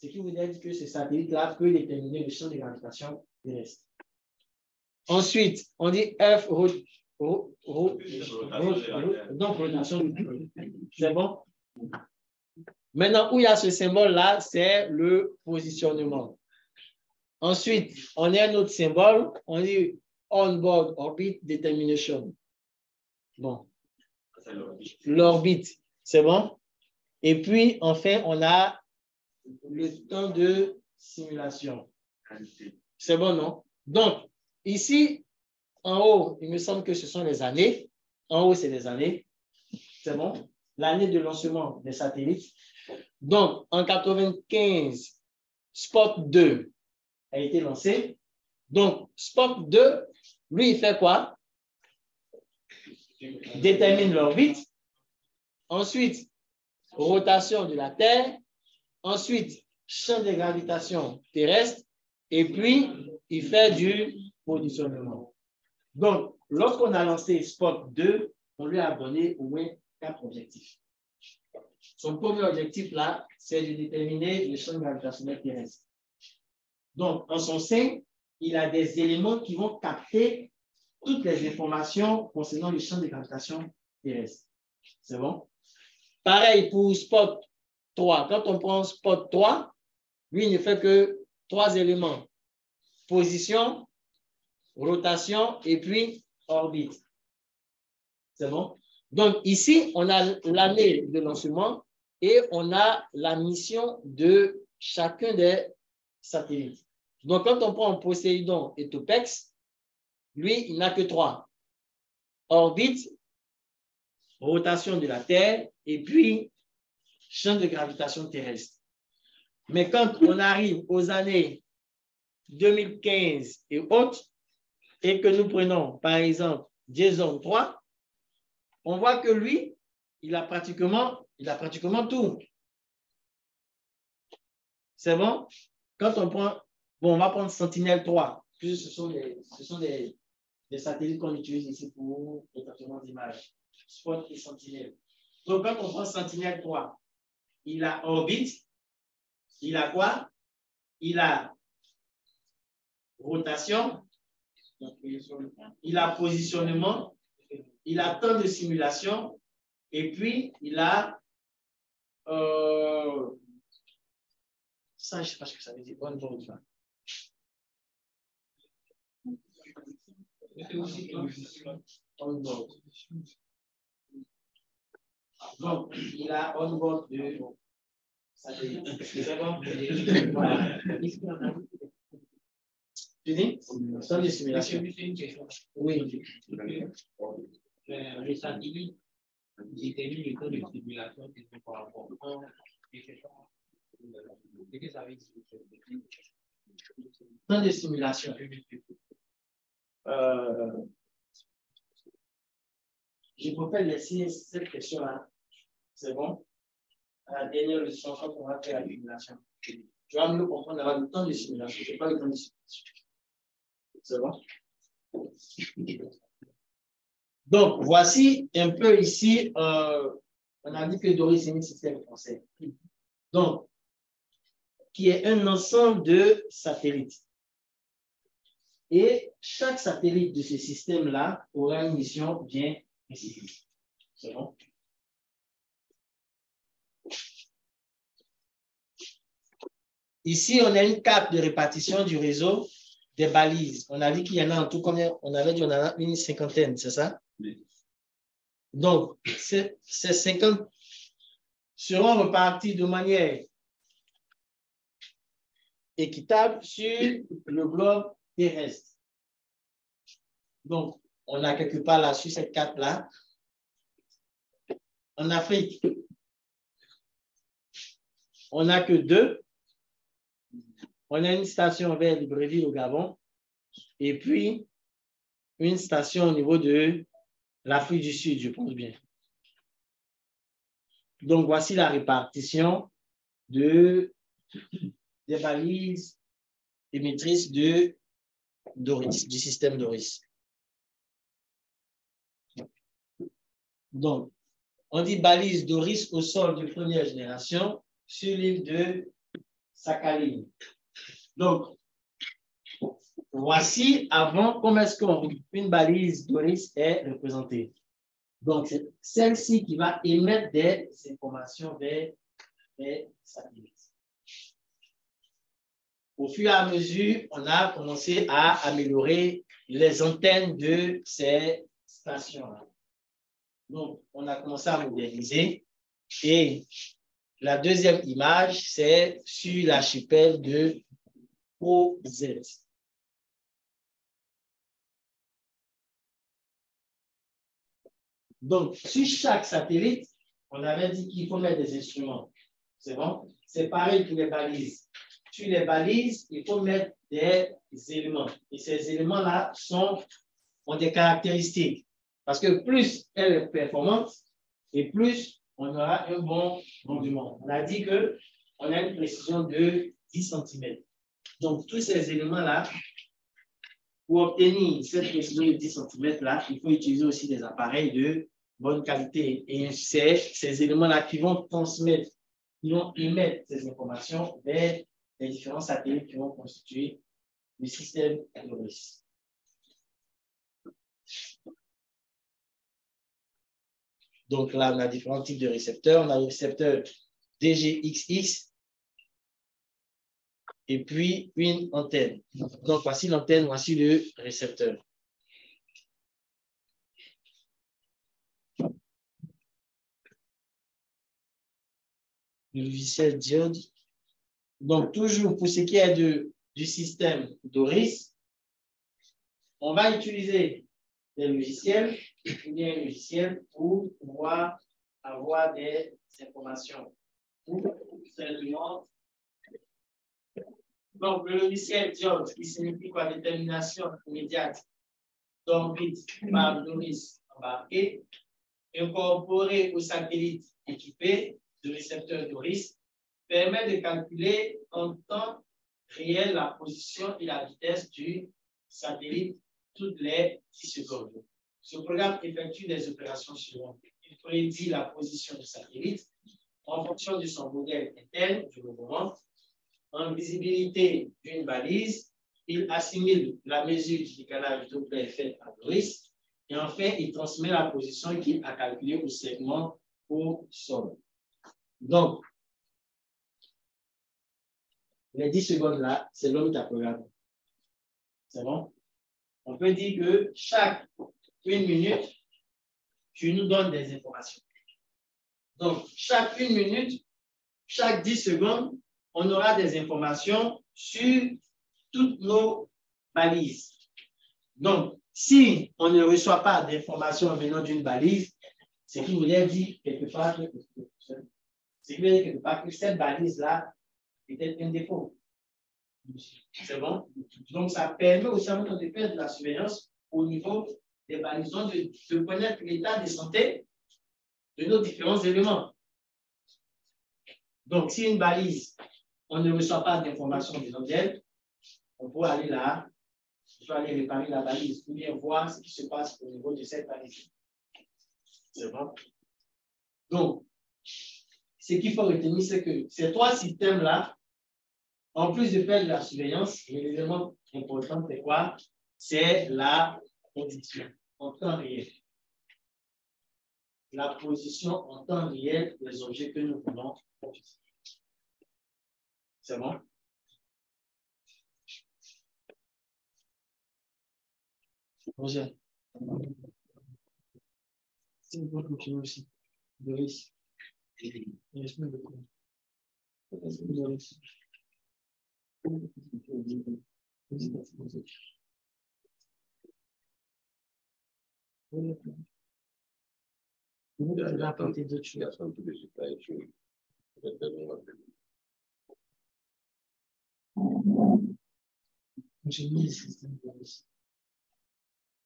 ce qui vous dit que ce satellite-là peut déterminer le champ de gravitation terrestre. Ensuite, on dit F, donc rotation C'est bon? Maintenant, où il y a ce symbole-là, c'est le positionnement. Ensuite, on a un autre symbole, on dit on-board orbit determination. Bon. L'orbite, c'est bon? Et puis, enfin, on a le temps de simulation. C'est bon, non? Donc, ici, en haut, il me semble que ce sont les années. En haut, c'est les années. C'est bon? L'année de lancement des satellites. Donc, en 95, Spot 2 a été lancé. Donc, Spot 2, lui, il fait quoi? Détermine l'orbite. Ensuite, rotation de la Terre. Ensuite, champ de gravitation terrestre. Et puis, il fait du positionnement. Donc, lorsqu'on a lancé Spot 2, on lui a donné au moins quatre objectifs. Son premier objectif, là, c'est de déterminer le champ gravitationnel terrestre. Donc, en son sein, il a des éléments qui vont capter toutes les informations concernant le champ de gravitation terrestre. C'est bon? Pareil pour Spot 3. Quand on prend Spot 3, lui, il ne fait que trois éléments. Position, rotation et puis orbite. C'est bon? Donc ici, on a l'année de lancement et on a la mission de chacun des satellites. Donc quand on prend Poséidon et Topex, lui, il n'a que trois. Orbite, rotation de la Terre et puis champ de gravitation terrestre. Mais quand on arrive aux années 2015 et autres, et que nous prenons, par exemple, Jason 3, on voit que lui, il a pratiquement, il a pratiquement tout. C'est bon? Quand on prend, bon, on va prendre Sentinelle 3, ce sont des, ce sont des, des satellites qu'on utilise ici pour le traitement d'image. Spot et Sentinelle. Donc, quand on prend Sentinelle 3, il a orbite, il a quoi? Il a rotation, il a positionnement, il a temps de simulation, et puis il a euh, ça, je ne sais pas ce que ça veut dire. Bonne journée. Donc, il a on-board de Voilà. Fini Sans dissimulation. Oui. Les satellites déterminent le temps de simulation qui sont par rapport au Qu'est-ce que ça veut dire Temps de simulation. Euh, je préfère laisser cette question-là. C'est bon? à la dernière leçon quand on va faire la simulation. Tu vas mieux comprendre avoir le temps de simulation. Je pas le temps de simulation. C'est bon? Donc, voici un peu ici, on a dit que Doris est un système français. Donc, qui est un ensemble de satellites. Et chaque satellite de ce système-là aura une mission bien spécifique. C'est bon? Ici, on a une carte de répartition du réseau des balises. On a dit qu'il y en a en tout combien? On avait dit qu'on en a une cinquantaine, c'est ça? Oui. Donc, ces, ces 50 seront repartis de manière équitable sur le globe Donc, on a quelque part là, sur cette carte-là, en Afrique, on n'a que deux. On a une station vers Libreville au Gabon et puis une station au niveau de l'Afrique du Sud, je pense bien. Donc, voici la répartition de, des balises émettrices de Du système Doris. Donc, on dit balise Doris au sol de première génération sur l'île de Sakhalin. Donc, voici avant comment est-ce qu'une balise Doris est représentée. Donc, c'est celle-ci qui va émettre des informations vers les satellites. Au fur et à mesure, on a commencé à améliorer les antennes de ces stations-là. Donc, on a commencé à moderniser. Et la deuxième image, c'est sur l'archipel de OZ. Donc, sur chaque satellite, on avait dit qu'il faut mettre des instruments. C'est bon? C'est pareil pour les balises. Sur les balises, il faut mettre des éléments. Et ces éléments-là ont des caractéristiques. Parce que plus elle est performante et plus on aura un bon rendement. On a dit qu'on a une précision de 10 cm. Donc, tous ces éléments-là, pour obtenir cette précision de 10 cm-là, il faut utiliser aussi des appareils de bonne qualité. Et c'est ces éléments-là qui vont transmettre, qui vont émettre ces informations vers les différents satellites qui vont constituer le système. Donc là, on a différents types de récepteurs. On a le récepteur DGXX et puis une antenne. Donc voici l'antenne, voici le récepteur. Le logiciel diode. Donc toujours pour ce qui est du système Doris, on va utiliser des logiciels ou bien pour pouvoir avoir des informations. Donc, le logiciel JOB, qui signifie quoi? Détermination immédiate d'orbite par Doris embarqué, incorporé au satellite équipé de récepteur Doris, permet de calculer en temps réel la position et la vitesse du satellite toutes les 10 secondes. Ce programme effectue des opérations suivantes. Il prédit la position du satellite en fonction de son modèle interne du mouvement. En visibilité d'une balise, il assimile la mesure du décalage Doppler fait à Doris et enfin, il transmet la position qu'il a calculée au segment au sol. Donc, les 10 secondes là, c'est l'homme qui a programmé. C'est bon? On peut dire que chaque une minute, tu nous donnes des informations. Donc, chaque une minute, chaque 10 secondes, on aura des informations sur toutes nos balises. Donc, si on ne reçoit pas d'informations venant d'une balise, c'est qu'il voulait dire quelque part que, quelque part que cette balise-là était un défaut. C'est bon? Donc, ça permet aussi à de faire de la surveillance au niveau des balisons, de, de connaître l'état de santé de nos différents éléments. Donc, si une balise, on ne reçoit pas d'informations des d'elle, on peut aller là, peut aller réparer la balise, ou bien voir ce qui se passe au niveau de cette balise. C'est bon? Donc, ce qu'il faut retenir, c'est que ces trois systèmes-là, en plus de faire de la surveillance, l'élément important, c'est quoi? C'est la position en temps réel. La position en temps réel des objets que nous voulons C'est bon? Roger. C'est une bonne continuer aussi. Doris.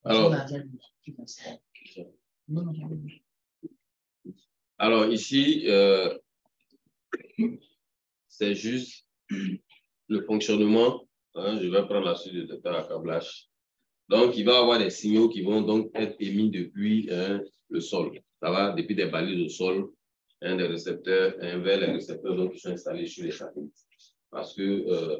Alors, alors ici, euh, c'est juste le fonctionnement. Hein, je vais prendre la suite de à câblage. Donc, il va avoir des signaux qui vont donc être émis depuis hein, le sol. Ça va depuis des balises au sol, un des récepteurs, un vers les récepteurs donc, qui sont installés sur les satellites. Parce que euh,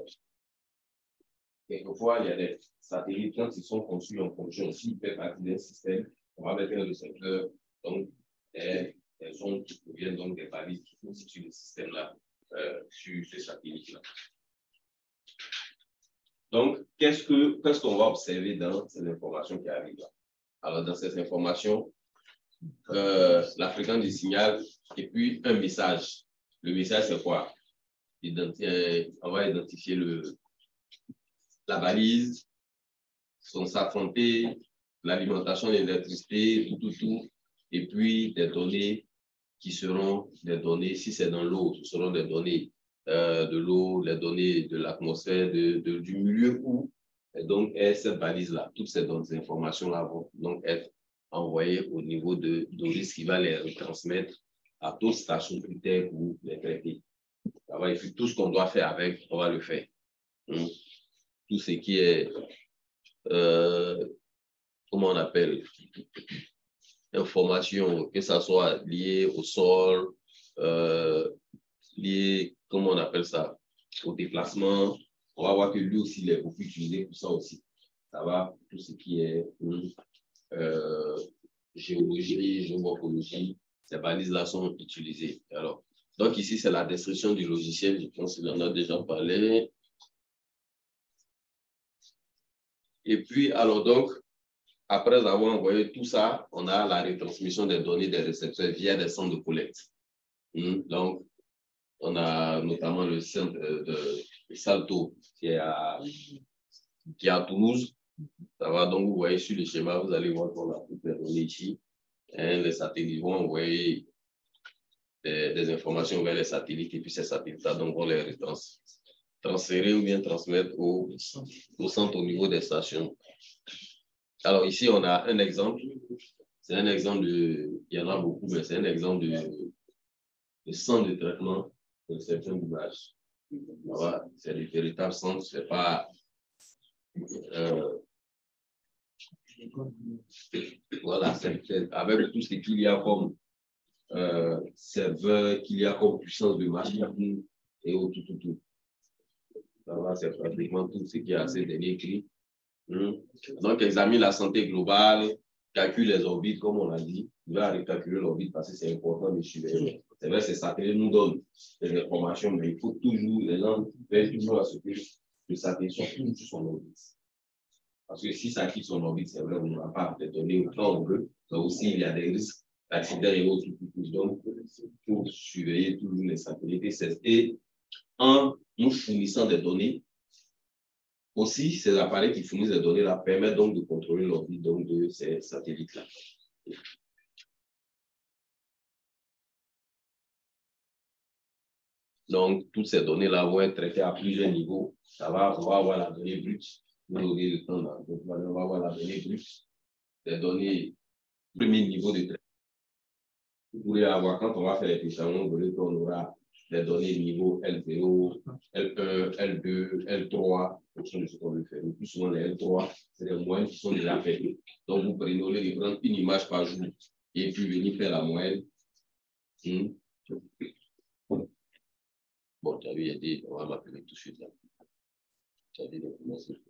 quelquefois, il y a des satellites, quand ils sont conçus en fonction, s'ils font partie d'un système, on va mettre un récepteur, donc des, des ondes qui proviennent donc des balises qui constituent le système-là euh, sur ces satellites-là. Donc, qu'est-ce qu'on qu qu'on va observer dans ces informations qui arrivent là? Alors, dans ces informations, euh, la fréquence du signal et puis un message. Le message, c'est quoi? Euh, on va identifier le, la balise, son s'affronter, l'alimentation d'électricité, tout, tout, tout, et puis des données qui seront des données, si c'est dans l'eau, ce seront des données euh, de l'eau, les données de l'atmosphère, de, du milieu où donc est cette balise-là. Toutes ces, informations-là vont donc être envoyées au niveau de Doris qui va les retransmettre à toute station critères pour les traiter. et tout ce qu'on doit faire avec, on va le faire. Hum. Tout ce qui est, euh, comment on appelle, information, que ça soit lié au sol, euh, lié comment on appelle ça, au déplacement. On va voir que lui aussi, il est beaucoup utilisé pour ça aussi. Ça va, tout ce qui est euh, géologie, géomorphologie, ces balises-là sont utilisées. Alors, donc ici, c'est la description du logiciel, je pense qu'il en a déjà parlé. Et puis, alors donc, après avoir envoyé tout ça, on a la retransmission des données des récepteurs via des centres de collecte. Hmm, donc, on a notamment le centre de, Salto qui est, à, qui est à Toulouse. Ça va donc, vous voyez sur le schéma, vous allez voir qu'on a toutes les données ici. Les satellites vont envoyer des, informations vers les satellites et puis ces satellites-là vont les transférer ou bien transmettre au, au centre au niveau des stations. Alors ici, on a un exemple. C'est un exemple de, il y en a beaucoup, mais c'est un exemple de, de centre de traitement de certaines images. C'est le véritable centre, c'est pas. Euh, voilà, avec tout ce qu'il y a comme euh, serveur, qu'il y a comme puissance de machine et tout, tout, tout. c'est pratiquement tout ce qui est assez dernier écrit. Hmm. Donc, examine la santé globale, calcule les orbites, comme on l'a dit. Il va recalculer l'orbite parce que c'est important de suivre. C'est vrai, c'est ça nous donne des informations, mais il faut toujours, les gens veillent toujours à ce que le satellite soit toujours son orbite. Parce que si ça quitte son orbite, c'est vrai, on n'aura pas de données autant on veut. Mais aussi, il y a des risques d'accidents et autres. Donc, faut surveiller toujours les satellites. Et en nous fournissant des données, aussi, ces appareils qui fournissent des données-là permettent donc de contrôler l'orbite de ces satellites-là. Donc, toutes ces données-là vont être traitées à plusieurs niveaux. Ça va, on avoir la donnée brute. Vous aurez. Donc, on va avoir la donnée brute, les données, premier niveau de traitement. Vous pourrez avoir, quand on va faire les téléchargements, vous qu'on aura les données niveau L0, L1, L2, L3, en fonction de ce qu'on veut faire. Le plus souvent, les L3, c'est les moyennes qui sont déjà faites. Donc, vous prenez, au prendre une image par jour et puis venir faire la moyenne. Hmm. Bon, tu as vu, il a dit, on va m'appeler tout de suite là. Tu as dit de commencer.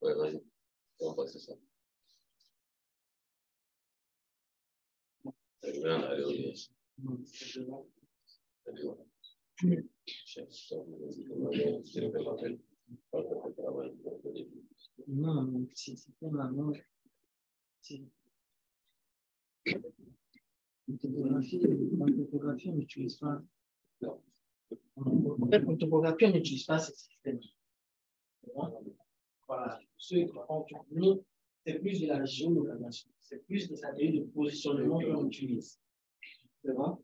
Ouais, vas-y. On va passer ça. Non, c'est vraiment. Topographie, topographie, on n'utilise pas. En fait, en topographie, on n'utilise pas ce système. Voilà. Ceux qui nous, c'est plus de la géolocalisation. C'est plus des satellites de positionnement qu'on utilise. C'est bon?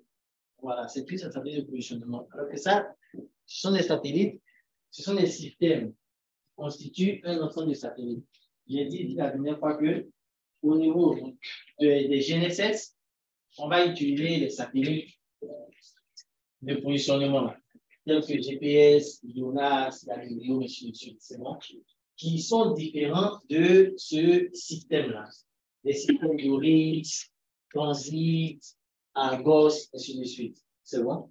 Voilà, c'est plus un satellite de positionnement. Alors que ça, ce sont des satellites, ce sont des systèmes qui constituent un ensemble de satellites. J'ai dit, la dernière fois que au niveau des GNSS, on va utiliser les satellites de positionnement, tels que GPS, IONAS, Galileo, et suite, c'est bon, qui sont différents de ce système-là? Les systèmes de Transit, Argos, et ainsi de suite. C'est bon?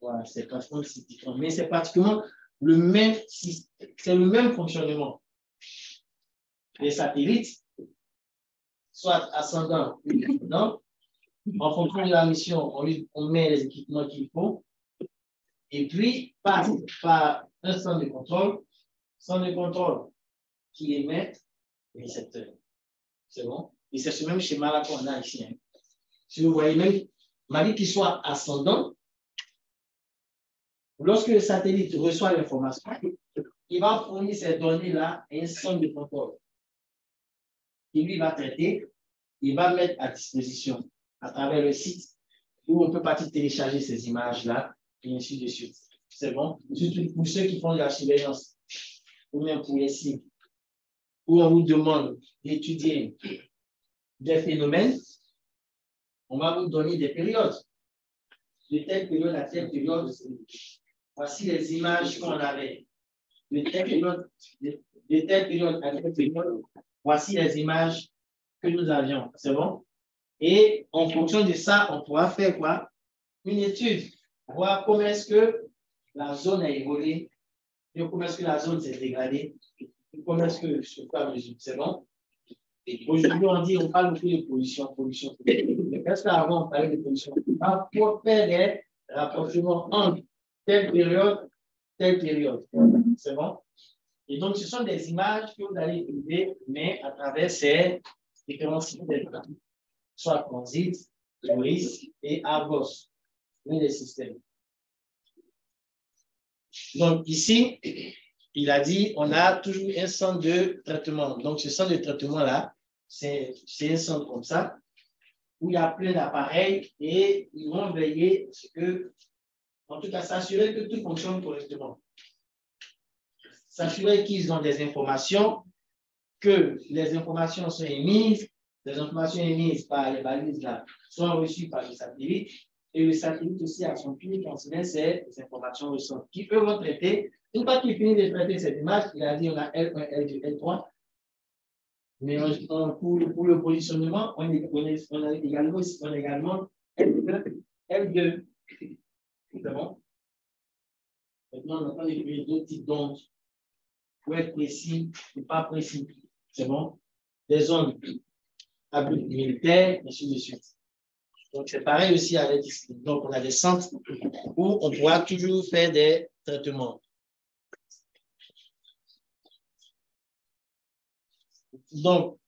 Voilà, c'est pratiquement différent. Mais c'est pratiquement le même, c'est le même fonctionnement. Les satellites, soit ascendant ou descendant, en fonction de la mission, on, on met les équipements qu'il faut, et puis passe par un centre de contrôle, centre de contrôle qui émet récepteur. C'est bon? Et c'est ce même schéma-là qu'on a ici. Hein. Si vous voyez même, malgré qu'il soit ascendant, lorsque le satellite reçoit l'information, il va fournir ces données-là à un centre de contrôle. Il lui va traiter, il va mettre à disposition à travers le site où on peut partir télécharger ces images-là, et ainsi de suite. C'est bon? Surtout pour ceux qui font de la surveillance, ou même pour les cibles, où on vous demande d'étudier des phénomènes, on va vous donner des périodes. De telle période à telle période, voici les images qu'on avait. De telle période, de, telle période à telle période, voici les images que nous avions. C'est bon? Et en fonction de ça, on pourra faire quoi? Une étude. Voir comment est-ce que la zone a évolué, comment est-ce que la zone s'est dégradée, comment est-ce que je peux mesurer. C'est bon? Aujourd'hui, on dit, on parle beaucoup de pollution, pollution. Mais qu'est-ce qu'avant, on parlait de pollution? Pour faire des rapprochements entre telle période, telle période. C'est bon? Et donc, ce sont des images que vous allez utiliser, mais à travers ces différents systèmes, soit Transit, Loris et Argos, l'un des systèmes. Donc, ici, il a dit, on a toujours un centre de traitement. Donc, ce centre de traitement-là, c'est un centre comme ça, où il y a plein d'appareils et ils vont veiller à ce que, en tout cas, s'assurer que tout fonctionne correctement. S'assurer qu'ils ont des informations, que les informations sont émises, les informations émises par les balises là sont reçues par le satellite et le satellite aussi a son public en ces informations reçues qui peuvent traiter. Une fois qu'il finit de traiter cette image, il a dit on a L1, L2, L3, mais pour, pour, le positionnement, on, est, on, est, on, a également, on a également L2. L2. C'est bon? Maintenant, on pas définir d'autres types d'ondes pour être précis ou pas précis. C'est bon? Des ondes à but militaire, ainsi de suite. Donc, c'est pareil aussi avec. Donc, on a des centres où on pourra toujours faire des traitements. Donc,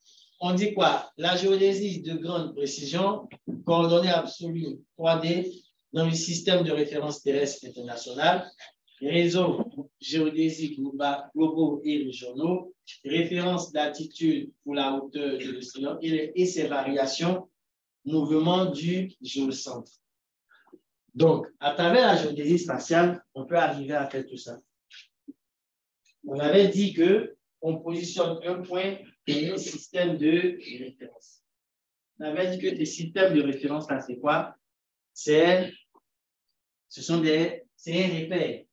on dit quoi? La géodésie de grande précision, coordonnée absolue 3D dans le système de référence terrestre international, réseaux géodésiques globaux et régionaux, référence d'altitude pour la hauteur de l'océan et, ses variations, mouvement du géocentre. Donc, à travers la géodésie spatiale, on peut arriver à faire tout ça. On avait dit que on positionne un point et un système de référence. On avait dit que les systèmes de référence, là, c'est quoi? C'est Ce sont des, c'est un repère.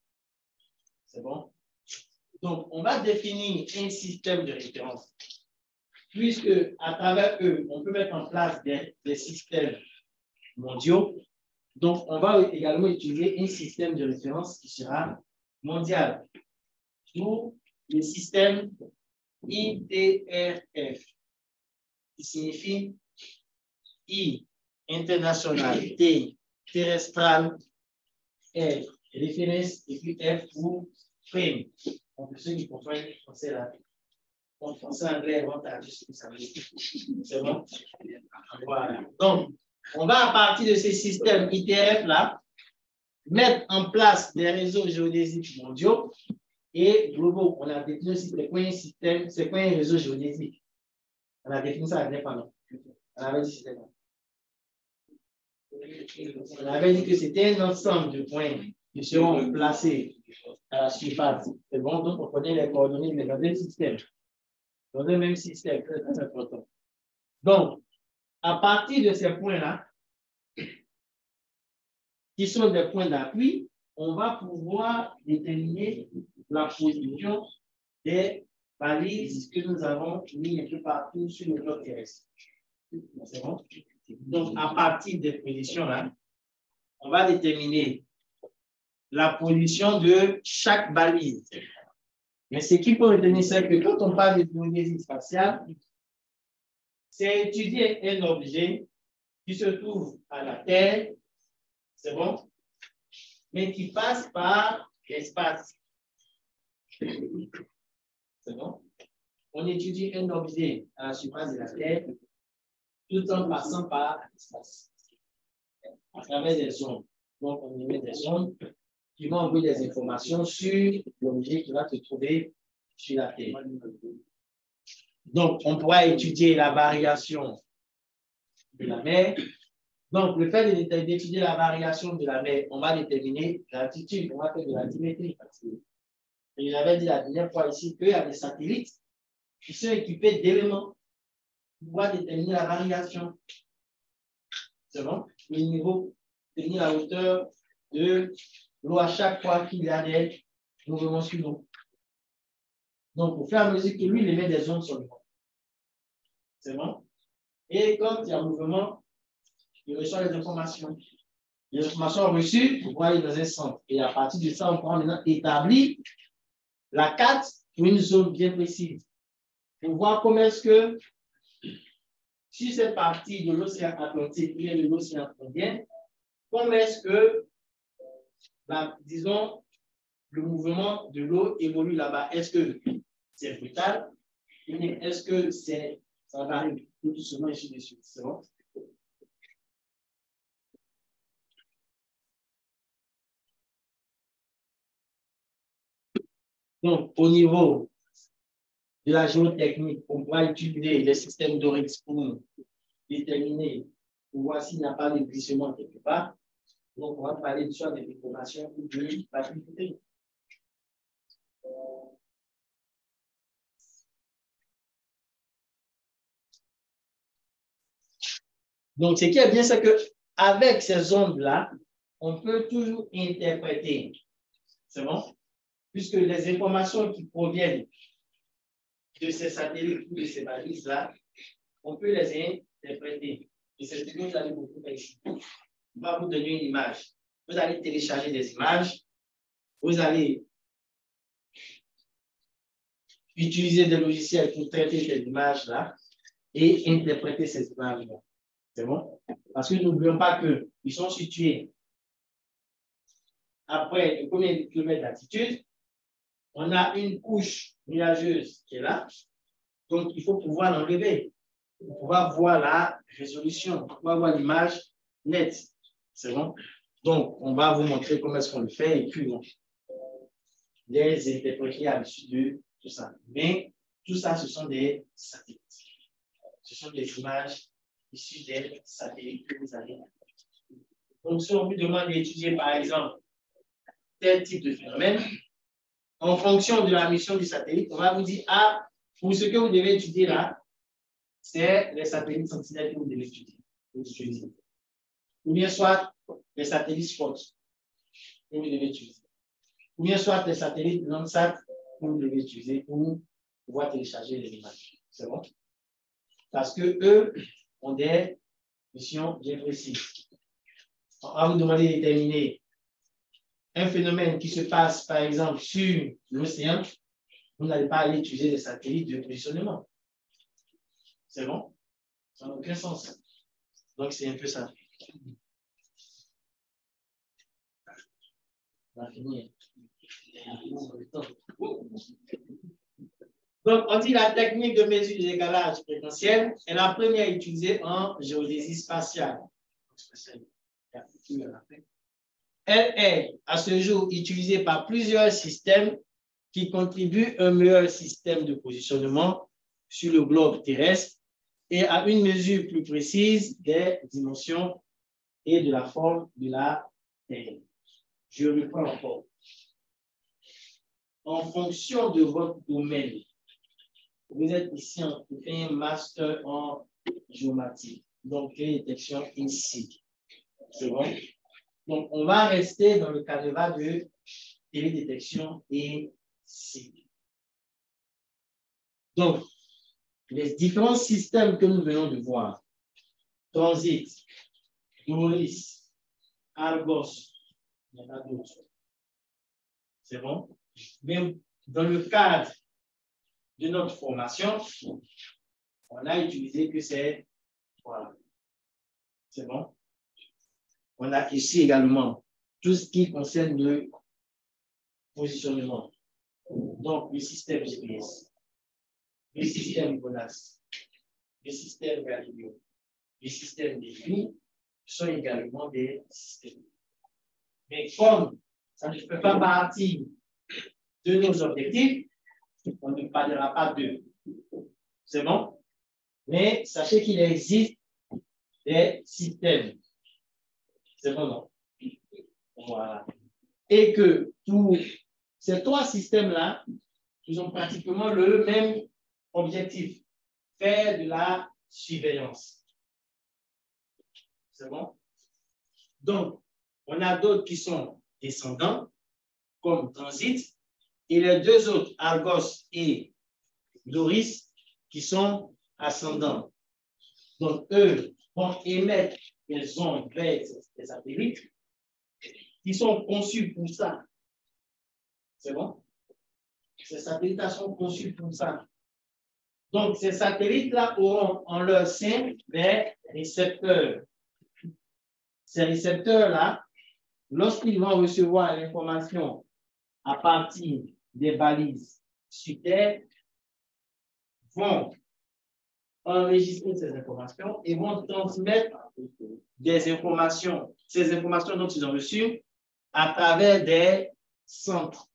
C'est bon? Donc, on va définir un système de référence. Puisque, à travers eux, on peut mettre en place des, des systèmes mondiaux. Donc, on va également utiliser un système de référence qui sera mondial. D'où le système ITRF, qui signifie I, international, T, terrestral, F, référence, et puis F pour frame. Donc, ceux qui comprennent le français là, en français, anglais, ce que ça veut dire. C'est bon? Voilà. Donc, on va à partir de ces systèmes ITRF là, mettre en place des réseaux géodésiques mondiaux et globaux. On a défini aussi c'est quoi un système, c'est quoi un réseau géodésique? On a défini ça indépendamment. On avait dit On avait dit que c'était un ensemble de points qui seront placés à la surface. C'est bon, donc on connaît les coordonnées, mais dans système. Dans le même système, c'est important. Donc, à partir de ces points-là, qui sont des points d'appui, on va pouvoir déterminer la position des balises que nous avons mis un peu partout sur le bloc terrestre. Donc, à partir des positions-là, on va déterminer la position de chaque balise. Mais ce qu'il faut retenir, c'est que quand on parle de géodésie spatiale, c'est étudier un objet qui se trouve à la Terre, c'est bon, mais qui passe par l'espace. C'est bon? On étudie un objet à la surface de la Terre tout en passant par l'espace, à travers des ondes. Donc, on émet des ondes qui vont envoyer des informations sur l'objet qui va se trouver sur la Terre. Donc, on pourra étudier la variation de la mer. Donc, le fait d'étudier la variation de la mer, on va déterminer l'altitude, on va faire de la dimétrie. Et j'avais dit la dernière fois ici qu'il y a des satellites qui sont équipés d'éléments pour pouvoir déterminer la variation. C'est bon? Le niveau, déterminer la hauteur de l'eau à chaque fois qu'il y a des mouvements sur l'eau. Donc, pour faire à mesure que lui, il émet des ondes sur le. C'est bon? Et quand il y a mouvement, il reçoit les informations. Les informations reçues, va aller dans un centre. Et à partir de ça, on pourra maintenant établir la carte pour une zone bien précise. Pour voir comment est-ce que, sur cette partie de l'océan Atlantique, a de l'océan Indien, comment est-ce que, disons, le mouvement de l'eau évolue là-bas. Est-ce que c'est brutal? Est-ce que c'est, ça varie tout doucement ici dessus? C'est? Donc, au niveau de la géotechnique, on pourra utiliser les systèmes d'Orix pour déterminer, pour voir s'il n'y a pas de glissement quelque part. Donc, on va parler de soit des informations ou de facilité. Donc, ce qui est bien, c'est qu'avec ces ondes-là, on peut toujours interpréter. C'est bon? puisque les informations qui proviennent de ces satellites ou de ces balises-là, on peut les interpréter. Et c'est ce que vous allez beaucoup faire ici. On va vous donner une image. Vous allez télécharger des images. Vous allez utiliser des logiciels pour traiter ces images-là et interpréter ces images-là. C'est bon? Parce que n'oublions pas qu'ils sont situés après combien de kilomètres d'altitude on a une couche nuageuse qui est là. Donc, il faut pouvoir l'enlever pour pouvoir voir la résolution, pour pouvoir voir l'image nette. C'est bon? Donc, on va vous montrer comment est-ce qu'on le fait et puis on les interpréter à l'issue de tout ça. Mais tout ça, ce sont des satellites. Ce sont des images issues des satellites que vous avez. Donc, si on vous demande d'étudier, par exemple, tel type de phénomène, en fonction de la mission du satellite, on va vous dire, ah, pour ce que vous devez étudier là, c'est les satellites sentinelles que vous devez étudier. Ou bien soit les satellites spot. que vous devez utiliser. Ou bien soit les satellites Landsat que vous devez utiliser pour pouvoir télécharger les images. C'est bon? Parce que eux ont des missions bien précises. On vous demander de déterminer un phénomène qui se passe, par exemple, sur l'océan, vous n'allez pas aller utiliser des satellites de positionnement. C'est bon? Ça n'a aucun sens. Donc, c'est un peu ça. Donc, on dit la technique de mesure de décalage fréquentiel est la première utilisée en géodésie spatiale. Elle est à ce jour utilisée par plusieurs systèmes qui contribuent à un meilleur système de positionnement sur le globe terrestre et à une mesure plus précise des dimensions et de la forme de la Terre. Je reprends encore. En fonction de votre domaine, vous êtes ici en un master en géométrie, donc détection ici. C'est bon? Donc, on va rester dans le cadre de télédétection et ici. Donc, les différents systèmes que nous venons de voir, Transit, Maurice, Argos, il y en a d'autres. C'est bon? Même dans le cadre de notre formation, on a utilisé que c'est, voilà. C'est bon? On a ici également tout ce qui concerne le positionnement. Donc, le système GPS, le système GONAS, le système Galileo, le système DEFI sont également des systèmes. Mais comme ça ne peut pas partir de nos objectifs, on ne parlera pas d'eux. C'est bon? Mais sachez qu'il existe des systèmes. C'est bon, non? Voilà. Et que tous ces trois systèmes-là, ils ont pratiquement le même objectif, faire de la surveillance. C'est bon? Donc, on a d'autres qui sont descendants, comme Transit, et les deux autres, Argos et Doris, qui sont ascendants. Donc, eux vont émettre des ondes vers des satellites qui sont conçus pour ça. C'est bon? Ces satellites sont conçus pour ça. Donc, ces satellites-là auront en leur sein des récepteurs. Ces récepteurs-là, lorsqu'ils vont recevoir l'information à partir des balises sur Terre, vont enregistrer ces informations et vont transmettre des informations, ces informations dont ils ont reçu à travers des centres.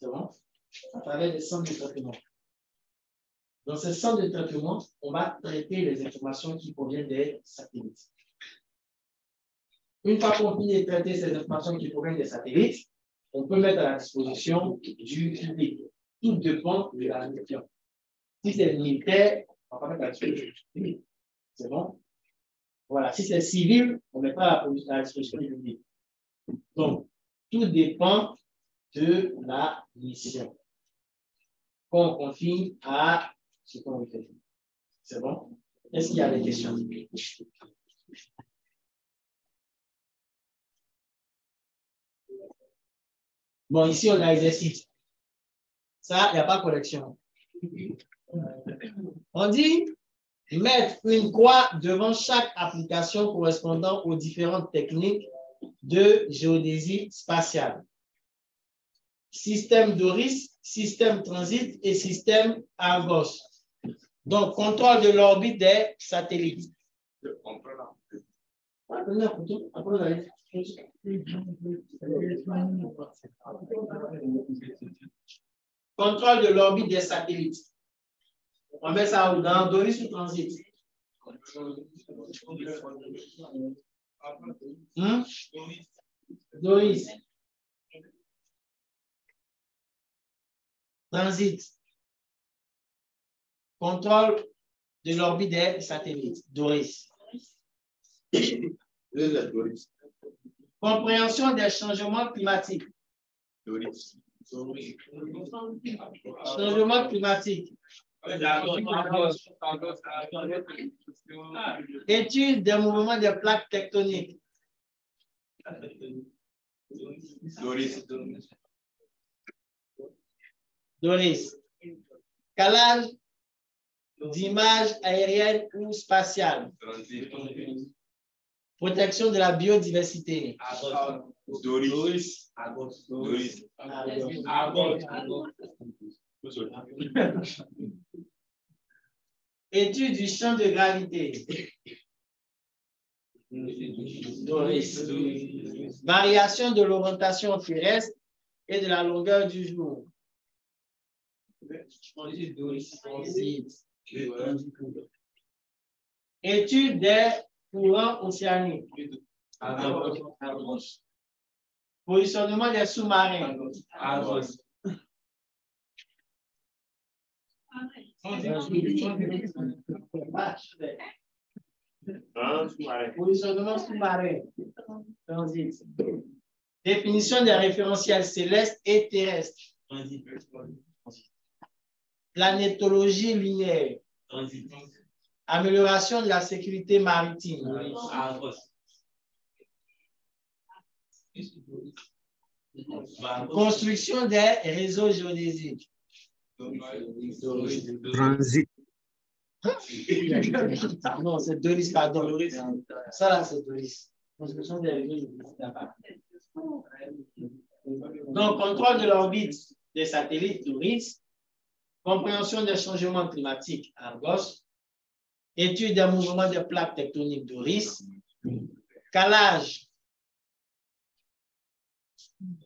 C'est bon? À travers des centres de traitement. Dans ce centre de traitement, on va traiter les informations qui proviennent des satellites. Une fois qu'on finit de traiter ces informations qui proviennent des satellites, on peut mettre à la disposition du public. Tout dépend de la mission. Si c'est militaire, on va pas mettre à la disposition du public. C'est bon? Voilà. Si c'est civil, on ne met pas à la disposition du public. Donc, tout dépend de la mission qu'on confie à ce qu'on fait. C'est bon? Est-ce qu'il y a des questions? Bon, ici, on a exercice. Ça, il n'y a pas de correction. On dit mettre une croix devant chaque application correspondant aux différentes techniques de géodésie spatiale. Système Doris, système Transit et système Argos. Donc, contrôle de l'orbite des satellites. Contrôle de l'orbite des satellites. On met ça dans Doris ou Transit? Hmm? Doris. Transit. Contrôle de l'orbite des satellites. Doris. Compréhension des changements climatiques. Changement climatique. Étude des mouvements des plaques tectoniques. Doris. Doris. Calage d'images aériennes ou spatiales. Protection de la biodiversité. Doris. Doris. Doris. Étude du champ de gravité. Doris. Variation de l'orientation terrestre et de la longueur du jour. Étude des courants océaniques. Positionnement des sous-marins. Positionnement sous-marin. Transit. Définition des référentiels célestes et terrestres. Planétologie linéaire. Amélioration de la sécurité maritime. Construction des réseaux géodésiques. Transit. Non, c'est Doris, pardon. Ça là, c'est Doris. Construction des réseaux géodésiques. Donc, contrôle de l'orbite des satellites Doris, compréhension des changements climatiques Argos, étude des mouvements des plaques tectoniques Doris, calage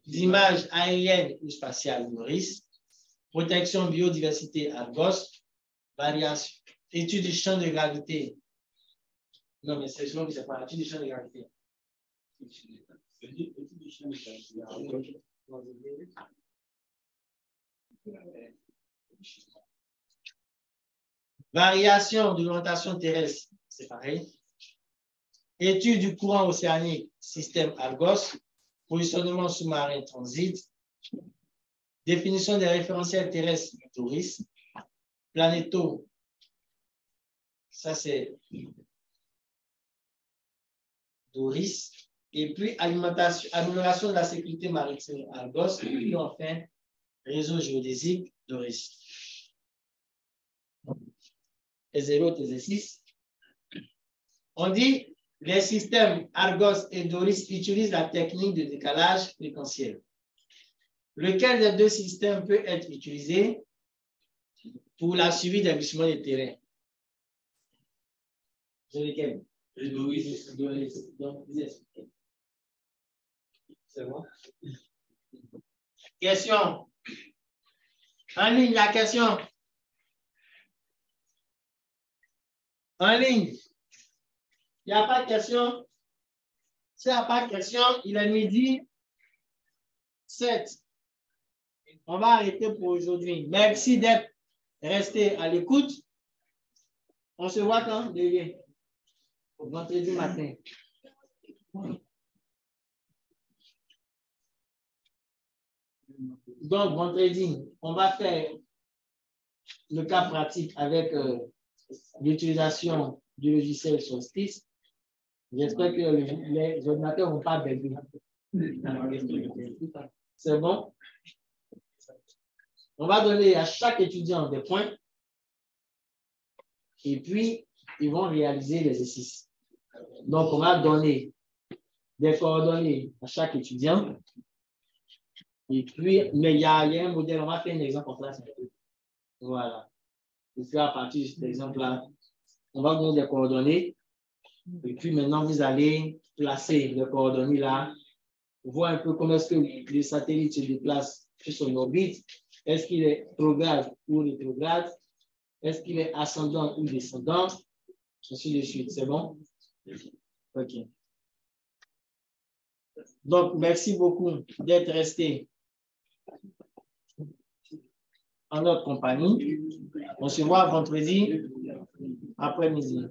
d'images aériennes ou spatiales Doris, protection biodiversité Argos, variation, étude du champ de gravité. Non, mais c'est je c'est pas étude du champ de gravité. Variation de l'orientation terrestre, c'est pareil. Étude du courant océanique, système Argos, positionnement sous-marin transit, définition des référentiels terrestres tourisme, planéto, ça c'est Doris, et puis amélioration de la sécurité maritime Argos, et puis enfin réseau géodésique Doris. Et 0, et 6. On dit les systèmes Argos et Doris utilisent la technique de décalage fréquentiel. Lequel des deux systèmes peut être utilisé pour la suivi des glissements de terrain? C'est lequel? Doris. Donc, vous expliquez. C'est bon? Question. En ligne, la question. En ligne. Il n'y a pas de question. S'il n'y a pas de question, il est midi 7. On va arrêter pour aujourd'hui. Merci d'être resté à l'écoute. On se voit quand, Délié? Vendredi matin. Donc, vendredi, on va faire le cas pratique avec euh, l'utilisation du logiciel Solstice. J'espère que les ordinateurs ne vont pas baisser. C'est bon? On va donner à chaque étudiant des points et puis ils vont réaliser l'exercice. Donc, on va donner des coordonnées à chaque étudiant. Et puis, mais il y, a, un modèle, on va faire un exemple en place. Voilà. Et puis, à partir de cet exemple-là, on va donner des coordonnées. Et puis, maintenant, vous allez placer les coordonnées là, voir un peu comment est-ce que le satellite se déplace sur son orbite. Est-ce qu'il est prograde ou rétrograde? Est-ce qu'il est ascendant ou descendant? Ainsi de suite. C'est bon? OK. Donc, merci beaucoup d'être resté en notre compagnie. On se voit vendredi après-midi.